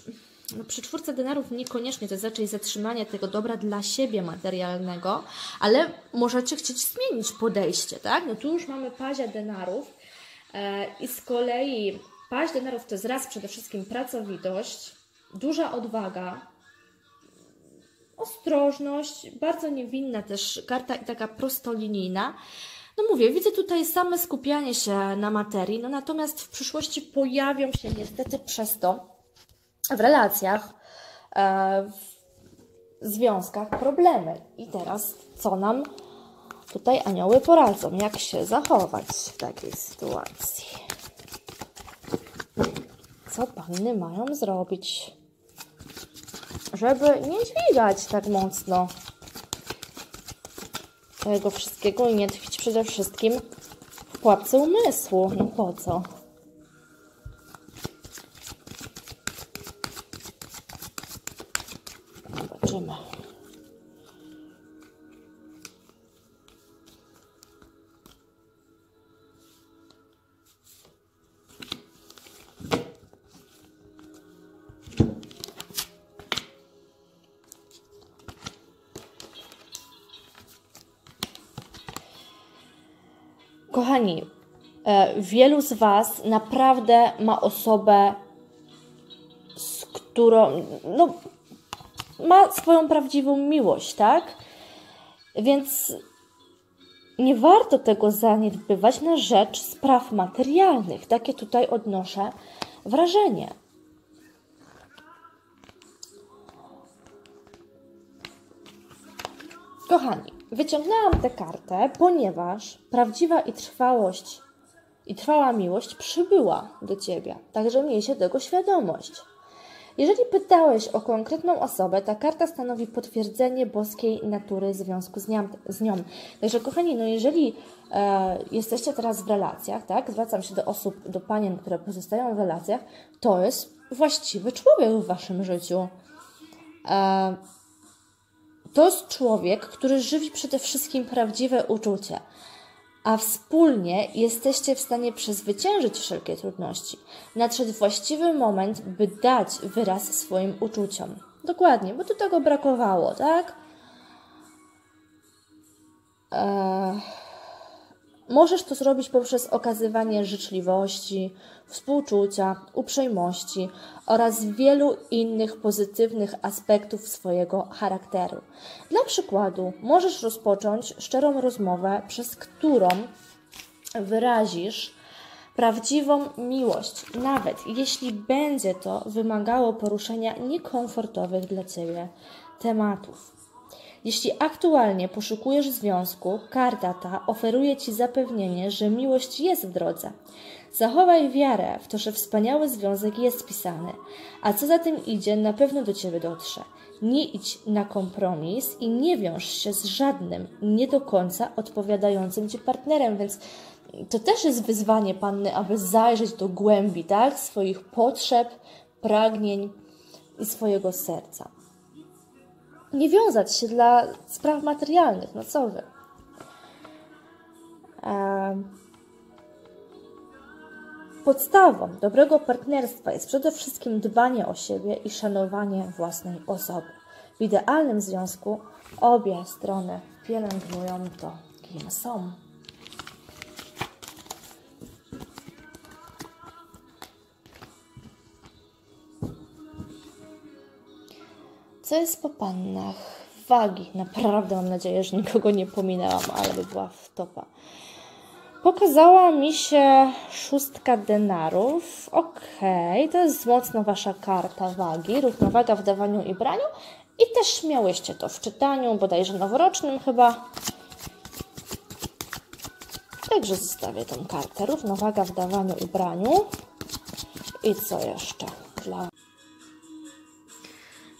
no, przy czwórce denarów niekoniecznie to jest raczej zatrzymanie tego dobra dla siebie materialnego, ale możecie chcieć zmienić podejście, tak? No tu już mamy pazia denarów e, i z kolei paź denarów to jest raz przede wszystkim pracowitość, duża odwaga, ostrożność, bardzo niewinna też karta i taka prostolinijna. No mówię, widzę tutaj same skupianie się na materii, no natomiast w przyszłości pojawią się niestety przez to w relacjach, e, w związkach problemy. I teraz co nam tutaj anioły poradzą? Jak się zachować w takiej sytuacji? Co panny mają zrobić? Żeby nie dźwigać tak mocno tego wszystkiego i nie przede wszystkim w pułapce umysłu. No po co? Wielu z Was naprawdę ma osobę, z którą no, ma swoją prawdziwą miłość, tak? Więc nie warto tego zaniedbywać na rzecz spraw materialnych. Takie tutaj odnoszę wrażenie. Kochani, wyciągnęłam tę kartę, ponieważ prawdziwa i trwałość i trwała miłość przybyła do ciebie. Także miej się tego świadomość. Jeżeli pytałeś o konkretną osobę, ta karta stanowi potwierdzenie boskiej natury związku z nią. Z nią. Także, kochani, no jeżeli e, jesteście teraz w relacjach, tak, zwracam się do osób, do panien, które pozostają w relacjach, to jest właściwy człowiek w waszym życiu. E, to jest człowiek, który żywi przede wszystkim prawdziwe uczucie a wspólnie jesteście w stanie przezwyciężyć wszelkie trudności. Nadszedł właściwy moment, by dać wyraz swoim uczuciom. Dokładnie, bo tu tego brakowało, tak? Eee... Możesz to zrobić poprzez okazywanie życzliwości, współczucia, uprzejmości oraz wielu innych pozytywnych aspektów swojego charakteru. Dla przykładu, możesz rozpocząć szczerą rozmowę, przez którą wyrazisz prawdziwą miłość, nawet jeśli będzie to wymagało poruszenia niekomfortowych dla Ciebie tematów. Jeśli aktualnie poszukujesz związku, karta ta oferuje Ci zapewnienie, że miłość jest w drodze. Zachowaj wiarę w to, że wspaniały związek jest pisany, a co za tym idzie, na pewno do Ciebie dotrze. Nie idź na kompromis i nie wiąż się z żadnym nie do końca odpowiadającym Ci partnerem, więc to też jest wyzwanie panny, aby zajrzeć do głębi, tak? Swoich potrzeb, pragnień i swojego serca nie wiązać się dla spraw materialnych. No co wy? Podstawą dobrego partnerstwa jest przede wszystkim dbanie o siebie i szanowanie własnej osoby. W idealnym związku obie strony pielęgnują to, kim są. Co jest po pannach? Wagi. Naprawdę mam nadzieję, że nikogo nie pominęłam, ale by była w topa. Pokazała mi się szóstka denarów. Okej, okay. to jest mocno Wasza karta wagi. Równowaga w dawaniu i braniu. I też miałyście to w czytaniu, bodajże noworocznym chyba. Także zostawię tą kartę. Równowaga w dawaniu i braniu. I co jeszcze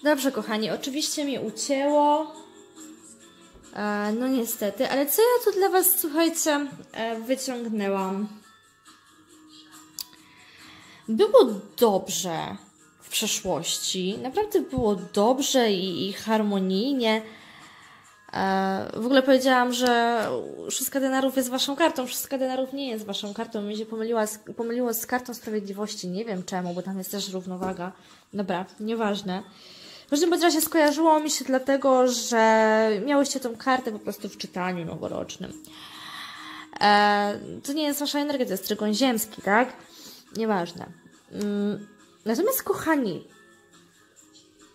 Dobrze, kochani, oczywiście mi ucięło. E, no niestety, ale co ja tu dla Was, słuchajcie, e, wyciągnęłam? Było dobrze w przeszłości. Naprawdę było dobrze i, i harmonijnie. E, w ogóle powiedziałam, że szóstka denarów jest waszą kartą. Szóstka denarów nie jest waszą kartą. Mi się pomyliła pomyliło z kartą sprawiedliwości. Nie wiem czemu, bo tam jest też równowaga. Dobra, nieważne. W każdym razie skojarzyło mi się dlatego, że miałyście tą kartę po prostu w czytaniu noworocznym. E, to nie jest wasza energia, to jest trygon ziemski, tak? Nieważne. Mm, natomiast, kochani,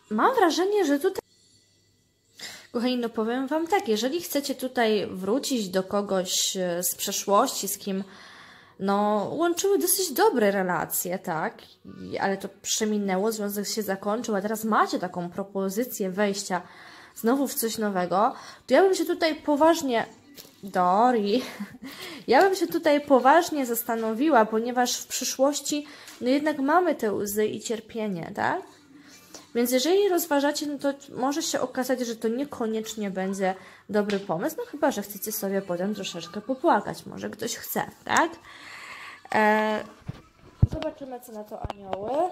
mam wrażenie, że tutaj. Kochani, no powiem Wam tak, jeżeli chcecie tutaj wrócić do kogoś e, z przeszłości, z kim no, łączyły dosyć dobre relacje, tak? Ale to przeminęło, związek się zakończył, a teraz macie taką propozycję wejścia znowu w coś nowego, to ja bym się tutaj poważnie Dori, *laughs* ja bym się tutaj poważnie zastanowiła, ponieważ w przyszłości no jednak mamy te łzy i cierpienie, tak? Więc jeżeli rozważacie, no to może się okazać, że to niekoniecznie będzie dobry pomysł, no chyba, że chcecie sobie potem troszeczkę popłakać. Może ktoś chce, tak? E, zobaczymy, co na to anioły.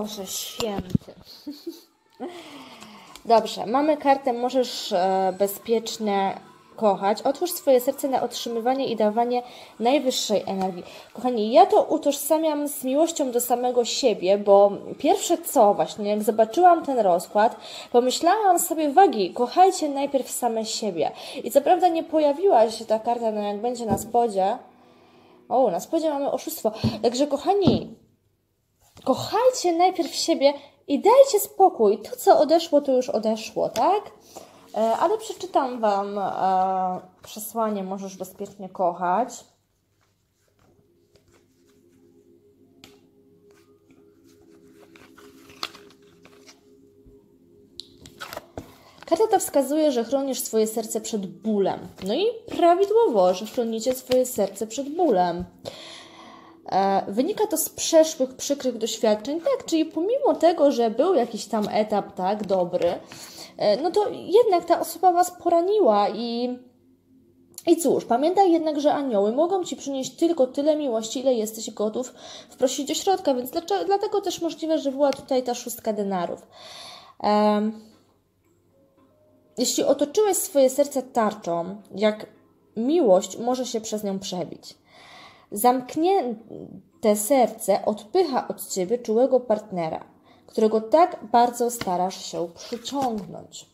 Boże święty. *laughs* Dobrze, mamy kartę Możesz e, bezpiecznie kochać. Otwórz swoje serce na otrzymywanie i dawanie najwyższej energii. Kochani, ja to utożsamiam z miłością do samego siebie, bo pierwsze co właśnie, jak zobaczyłam ten rozkład, pomyślałam sobie, wagi, kochajcie najpierw same siebie. I co prawda nie pojawiła się ta karta, no jak będzie na spodzie. O, na spodzie mamy oszustwo. Także kochani, kochajcie najpierw siebie i dajcie spokój. To, co odeszło, to już odeszło, tak? E, ale przeczytam Wam e, przesłanie Możesz bezpiecznie kochać. Karta ta wskazuje, że chronisz swoje serce przed bólem. No i prawidłowo, że chronicie swoje serce przed bólem. E, wynika to z przeszłych, przykrych doświadczeń, tak, czyli pomimo tego, że był jakiś tam etap, tak, dobry, e, no to jednak ta osoba Was poraniła i i cóż, pamiętaj jednak, że anioły mogą Ci przynieść tylko tyle miłości, ile jesteś gotów wprosić do środka, więc dlaczego, dlatego też możliwe, że była tutaj ta szóstka denarów. Um, jeśli otoczyłeś swoje serce tarczą, jak miłość może się przez nią przebić. Zamknięte serce odpycha od ciebie czułego partnera, którego tak bardzo starasz się przyciągnąć.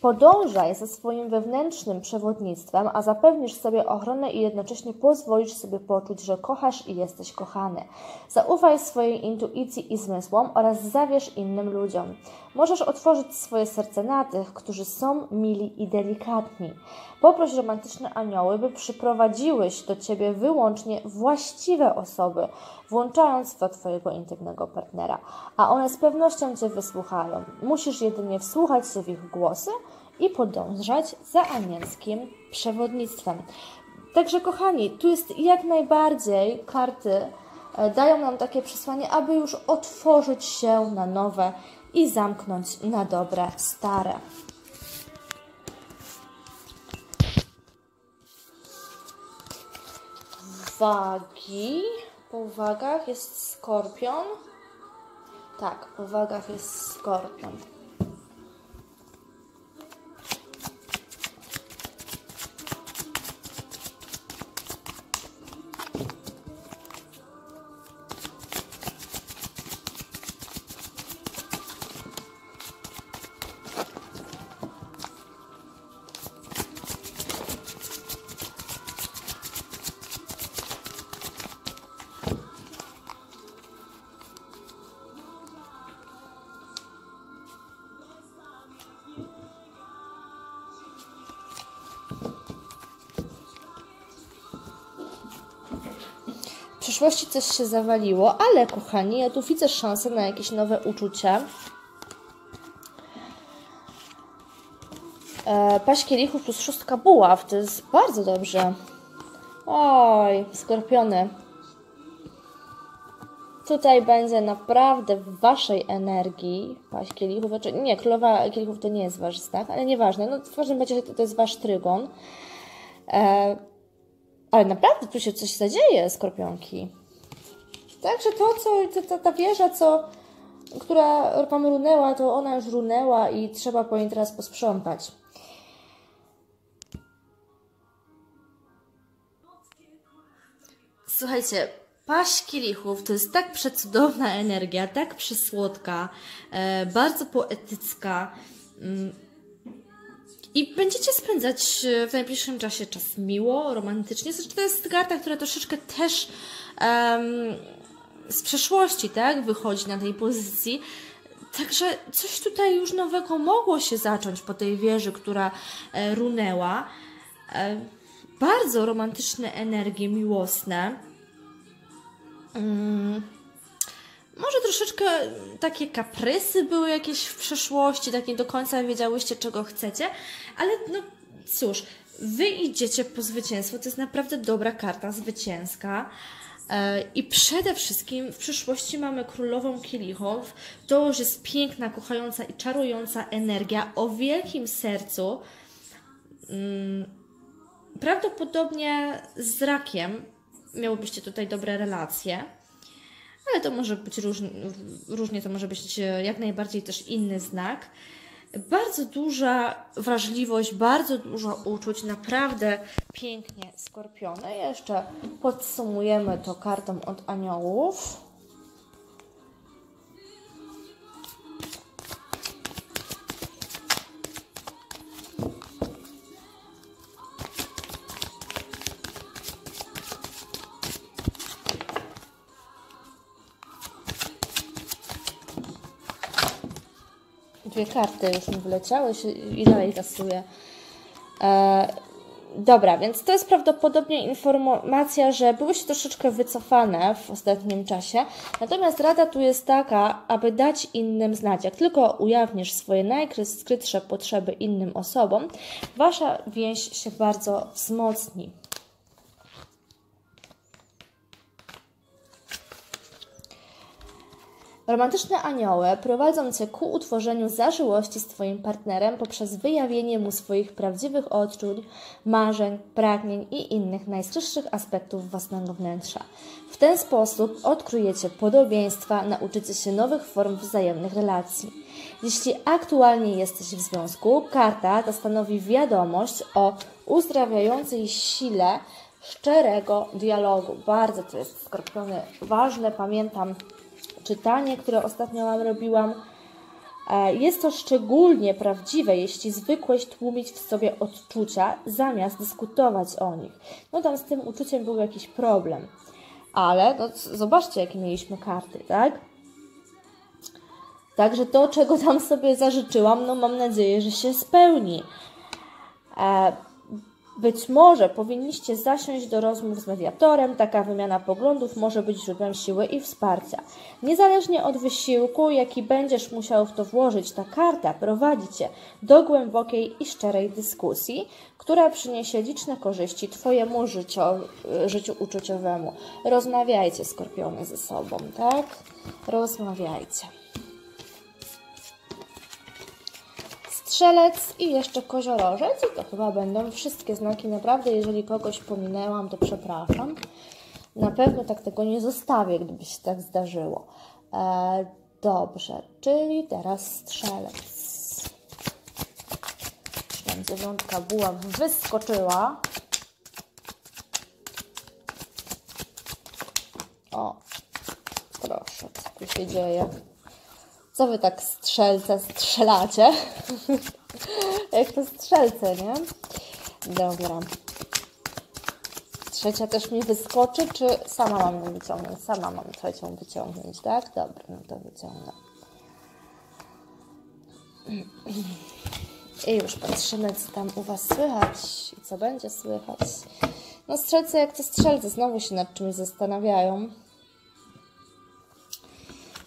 Podążaj za swoim wewnętrznym przewodnictwem, a zapewnisz sobie ochronę i jednocześnie pozwolisz sobie poczuć, że kochasz i jesteś kochany. Zaufaj swojej intuicji i zmysłom oraz zawierz innym ludziom. Możesz otworzyć swoje serce na tych, którzy są mili i delikatni. Poproś romantyczne anioły, by przyprowadziły do Ciebie wyłącznie właściwe osoby, włączając do Twojego intymnego partnera, a one z pewnością Cię wysłuchają. Musisz jedynie wsłuchać się w ich głosy i podążać za anielskim przewodnictwem. Także kochani, tu jest jak najbardziej karty e, dają nam takie przesłanie, aby już otworzyć się na nowe i zamknąć na dobre stare. Wagi. Po wagach jest skorpion. Tak, po wagach jest skorpion. Przyszłości coś się zawaliło, ale kochani, ja tu widzę szansę na jakieś nowe uczucie. E, paść kielichów plus szóstka buław, to jest bardzo dobrze. Oj, skorpiony. Tutaj będzie naprawdę w Waszej energii paść kielichów. Znaczy, nie, królowa kielichów to nie jest Wasz znak, ale nieważne. No, w każdym razie to jest Wasz trygon. E, ale naprawdę tu się coś zadzieje, skorpionki. Także to, co ta, ta wieża, co, która Wam runęła, to ona już runęła i trzeba po niej teraz posprzątać. Słuchajcie, paść kielichów to jest tak przecudowna energia, tak przesłodka, e, bardzo poetycka. I będziecie spędzać e, w najbliższym czasie czas miło, romantycznie. Zresztą to jest karta, która troszeczkę też um, z przeszłości, tak, wychodzi na tej pozycji. Także coś tutaj już nowego mogło się zacząć po tej wieży, która e, runęła. E, bardzo romantyczne energie, miłosne. Mm może troszeczkę takie kaprysy były jakieś w przeszłości, tak nie do końca wiedziałyście, czego chcecie, ale no cóż, wy idziecie po zwycięstwo, to jest naprawdę dobra karta zwycięska. E, I przede wszystkim w przyszłości mamy królową kielichów. To już jest piękna, kochająca i czarująca energia o wielkim sercu. Mm, prawdopodobnie z rakiem miałobyście tutaj dobre relacje, ale to może być różnie, różnie to może być jak najbardziej też inny znak. Bardzo duża wrażliwość, bardzo dużo uczuć, naprawdę pięknie skorpione. Jeszcze podsumujemy to kartą od aniołów. Dwie karty już mi wyleciały i dalej tasuję. E, dobra, więc to jest prawdopodobnie informacja, że byłyście troszeczkę wycofane w ostatnim czasie. Natomiast rada tu jest taka, aby dać innym znać. Jak tylko ujawnisz swoje najskrytsze potrzeby innym osobom, wasza więź się bardzo wzmocni. Romantyczne anioły prowadzą Cię ku utworzeniu zażyłości z Twoim partnerem poprzez wyjawienie mu swoich prawdziwych odczuć, marzeń, pragnień i innych najskrytszych aspektów własnego wnętrza. W ten sposób odkryjecie podobieństwa, nauczycie się nowych form wzajemnych relacji. Jeśli aktualnie jesteś w związku, karta ta stanowi wiadomość o uzdrawiającej sile szczerego dialogu. Bardzo to jest skorpiony ważne. Pamiętam czytanie, które ostatnio Wam robiłam. E, jest to szczególnie prawdziwe, jeśli zwykłeś tłumić w sobie odczucia, zamiast dyskutować o nich. No tam z tym uczuciem był jakiś problem. Ale no, zobaczcie, jakie mieliśmy karty, tak? Także to, czego tam sobie zażyczyłam, no mam nadzieję, że się spełni. E, być może powinniście zasiąść do rozmów z mediatorem, taka wymiana poglądów może być źródłem siły i wsparcia. Niezależnie od wysiłku, jaki będziesz musiał w to włożyć, ta karta prowadzi Cię do głębokiej i szczerej dyskusji, która przyniesie liczne korzyści Twojemu życiu, życiu uczuciowemu. Rozmawiajcie, skorpiony, ze sobą, tak? Rozmawiajcie. Strzelec i jeszcze koziorożec. I to chyba będą wszystkie znaki. Naprawdę, jeżeli kogoś pominęłam, to przepraszam. Na pewno tak tego nie zostawię, gdyby się tak zdarzyło. E, dobrze, czyli teraz strzelec. Tam dziewiątka buła wyskoczyła. O, proszę, co tu się dzieje? Co wy tak strzelce strzelacie? *laughs* Jak to strzelce, nie? Dobra. Trzecia też mi wyskoczy, czy sama mam ją wyciągnąć? Sama mam trzecią wyciągnąć, tak? Dobra, no to wyciągnę. I już patrzymy, co tam u Was słychać i co będzie słychać. No strzelce jak to strzelce, znowu się nad czymś zastanawiają.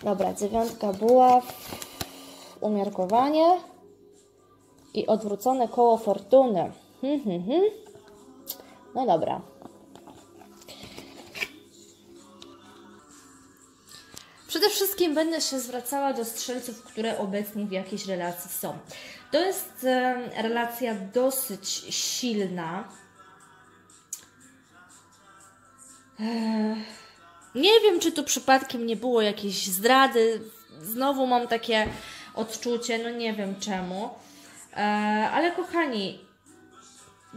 Dobra, dziewiątka buław, umiarkowanie i odwrócone koło fortuny. Hmm, hmm, hmm. No dobra. Przede wszystkim będę się zwracała do strzelców, które obecnie w jakiejś relacji są. To jest relacja dosyć silna. E, nie wiem, czy tu przypadkiem nie było jakiejś zdrady. Znowu mam takie odczucie, no nie wiem czemu. E, ale kochani,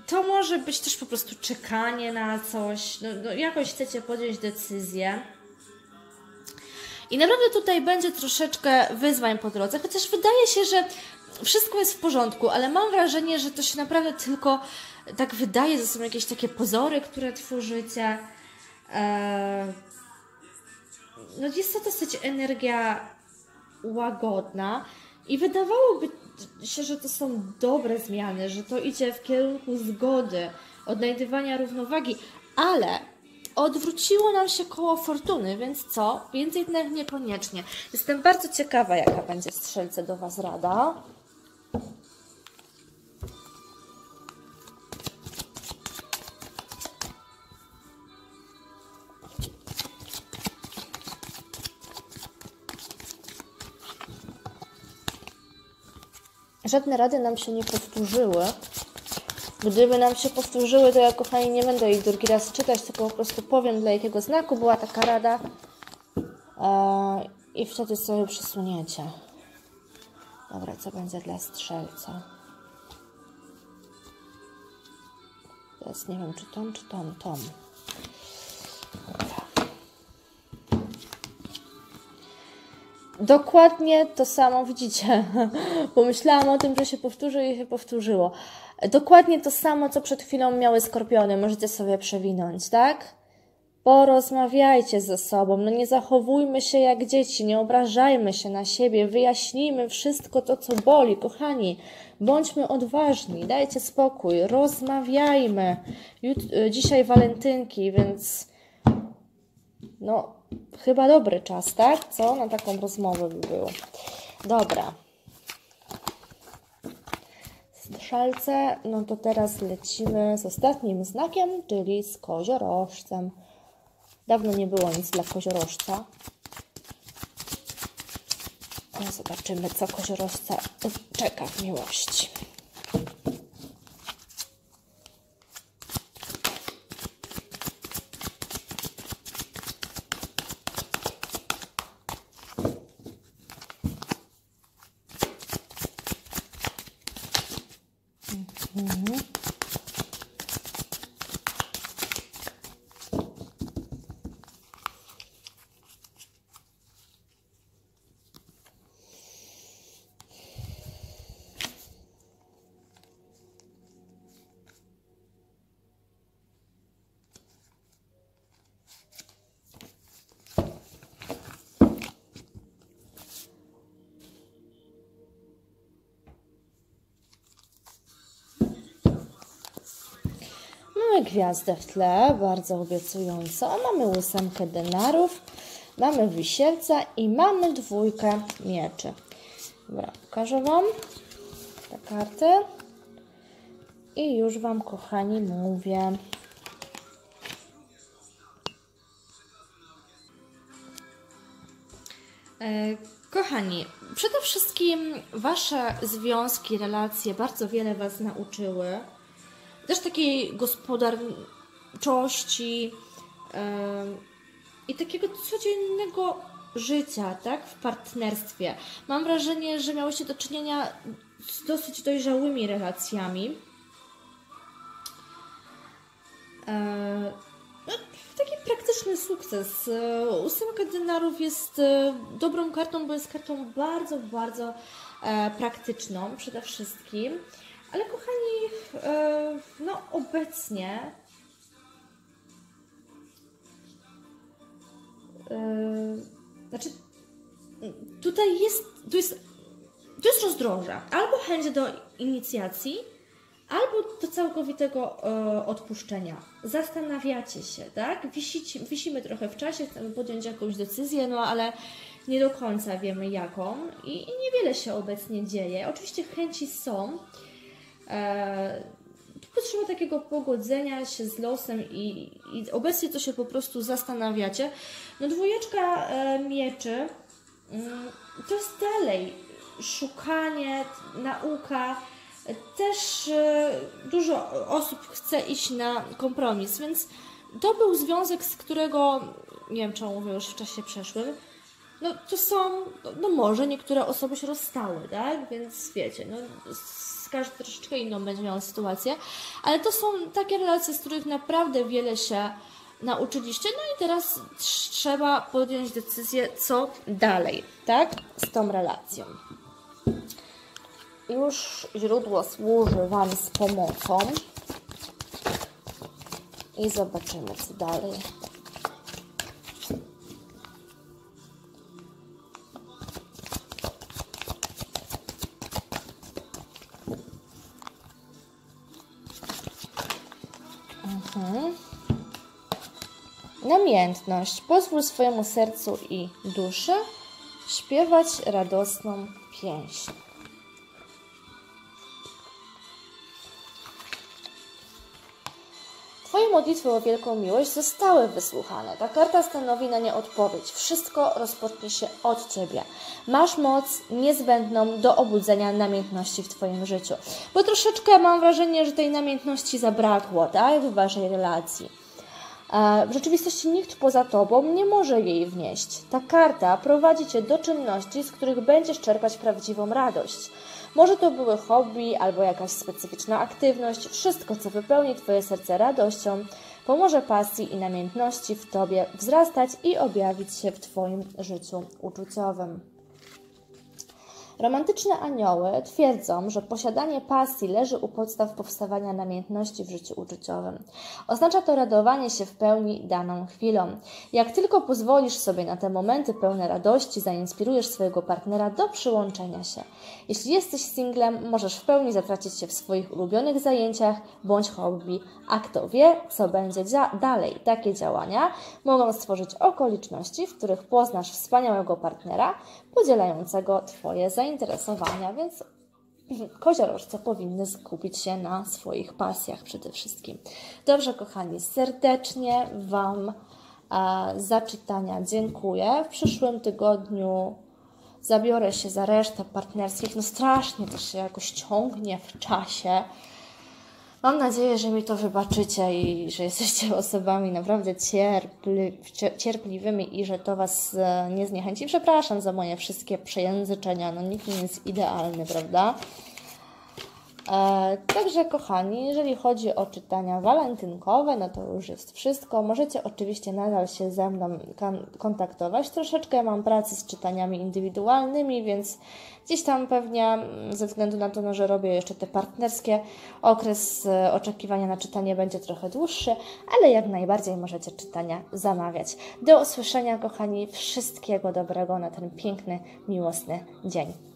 to może być też po prostu czekanie na coś. No, no jakoś chcecie podjąć decyzję. I naprawdę tutaj będzie troszeczkę wyzwań po drodze, chociaż wydaje się, że wszystko jest w porządku, ale mam wrażenie, że to się naprawdę tylko tak wydaje, że są jakieś takie pozory, które tworzycie. Eee, no jest to dosyć energia łagodna i wydawałoby się, że to są dobre zmiany, że to idzie w kierunku zgody, odnajdywania równowagi, ale odwróciło nam się koło fortuny, więc co? Więc jednak niekoniecznie. Jestem bardzo ciekawa, jaka będzie strzelce do Was rada. Żadne rady nam się nie powtórzyły. Gdyby nam się powtórzyły, to ja, kochani, nie będę ich drugi raz czytać, tylko po prostu powiem, dla jakiego znaku była taka rada e, i wtedy sobie przesuniecie. Dobra, co będzie dla strzelca? Teraz nie wiem, czy tom, czy tom, tom. Dobra. Dokładnie to samo widzicie. *laughs* Pomyślałam o tym, że się powtórzy i się powtórzyło. Dokładnie to samo, co przed chwilą miały skorpiony. Możecie sobie przewinąć, tak? Porozmawiajcie ze sobą, no nie zachowujmy się jak dzieci, nie obrażajmy się na siebie, wyjaśnijmy wszystko to, co boli, kochani. Bądźmy odważni, dajcie spokój, rozmawiajmy. Jut- y, dzisiaj walentynki, więc no chyba dobry czas, tak? Co? Na taką rozmowę by było. Dobra. Strzelce, no to teraz lecimy z ostatnim znakiem, czyli z koziorożcem. Dawno nie było nic dla koziorożca. No zobaczymy, co koziorożca czeka w miłości. Mamy gwiazdę w tle, bardzo obiecująco. Mamy ósemkę denarów, mamy wisielca i mamy dwójkę mieczy. Dobra, pokażę Wam te karty. I już Wam, kochani, mówię. E, Kochani, przede wszystkim Wasze związki, relacje bardzo wiele Was nauczyły. Też takiej gospodarczości em, i takiego codziennego życia, tak, w partnerstwie. Mam wrażenie, że miałyście do czynienia z dosyć dojrzałymi relacjami. No, taki praktyczny sukces. Ósemka denarów jest e, dobrą kartą, bo jest kartą bardzo, bardzo e, praktyczną przede wszystkim. Ale kochani, e, no obecnie e, znaczy tutaj jest, tu jest, tu jest rozdroża. Albo chęć do inicjacji, albo do całkowitego e, odpuszczenia. Zastanawiacie się, tak? Wisicie, wisimy trochę w czasie, chcemy podjąć jakąś decyzję, no ale nie do końca wiemy jaką i, i niewiele się obecnie dzieje. Oczywiście chęci są. E, potrzeba takiego pogodzenia się z losem i, i obecnie to się po prostu zastanawiacie. No dwójeczka e, mieczy mm, to jest dalej szukanie, nauka. Też e, dużo osób chce iść na kompromis, więc to był związek, z którego, nie wiem, czy mówię już w czasie przeszłym, no to są, no może niektóre osoby się rozstały, tak? Więc wiecie, no każdy troszeczkę inną będzie miał sytuację, ale to są takie relacje, z których naprawdę wiele się nauczyliście, no i teraz trz- trzeba podjąć decyzję, co dalej, tak? Z tą relacją. Już źródło służy Wam z pomocą i zobaczymy, co dalej. Namiętność. Pozwól swojemu sercu i duszy śpiewać radosną pieśń. Twoje modlitwy o wielką miłość zostały wysłuchane. Ta karta stanowi na nie odpowiedź. Wszystko rozpocznie się od Ciebie. Masz moc niezbędną do obudzenia namiętności w Twoim życiu. Bo troszeczkę mam wrażenie, że tej namiętności zabrakło, tak? W Waszej relacji. E, w rzeczywistości nikt poza Tobą nie może jej wnieść. Ta karta prowadzi Cię do czynności, z których będziesz czerpać prawdziwą radość. Może to były hobby albo jakaś specyficzna aktywność, wszystko, co wypełni Twoje serce radością, pomoże pasji i namiętności w Tobie wzrastać i objawić się w Twoim życiu uczuciowym. Romantyczne anioły twierdzą, że posiadanie pasji leży u podstaw powstawania namiętności w życiu uczuciowym. Oznacza to radowanie się w pełni daną chwilą. Jak tylko pozwolisz sobie na te momenty pełne radości, zainspirujesz swojego partnera do przyłączenia się. Jeśli jesteś singlem, możesz w pełni zatracić się w swoich ulubionych zajęciach bądź hobby, a kto wie, co będzie dalej. Takie działania mogą stworzyć okoliczności, w których poznasz wspaniałego partnera, podzielającego Twoje zainteresowania, więc *clears throat* koziorożce powinny skupić się na swoich pasjach przede wszystkim. Dobrze, kochani, serdecznie Wam za czytania dziękuję. W przyszłym tygodniu zabiorę się za resztę partnerskich. No strasznie też się jakoś ciągnie w czasie. Mam nadzieję, że mi to wybaczycie i że jesteście *laughs* osobami naprawdę cierpli, cierpliwymi i że to Was e, nie zniechęci. Przepraszam za moje wszystkie przejęzyczenia. No nikt nie jest idealny, prawda? E, także kochani, jeżeli chodzi o czytania walentynkowe, no to już jest wszystko. Możecie oczywiście nadal się ze mną kontaktować. Troszeczkę mam pracy z czytaniami indywidualnymi, więc gdzieś tam pewnie mm, ze względu na to, no, że robię jeszcze te partnerskie, okres e, oczekiwania na czytanie będzie trochę dłuższy, ale jak najbardziej możecie czytania zamawiać. Do usłyszenia kochani, wszystkiego dobrego na ten piękny, miłosny dzień.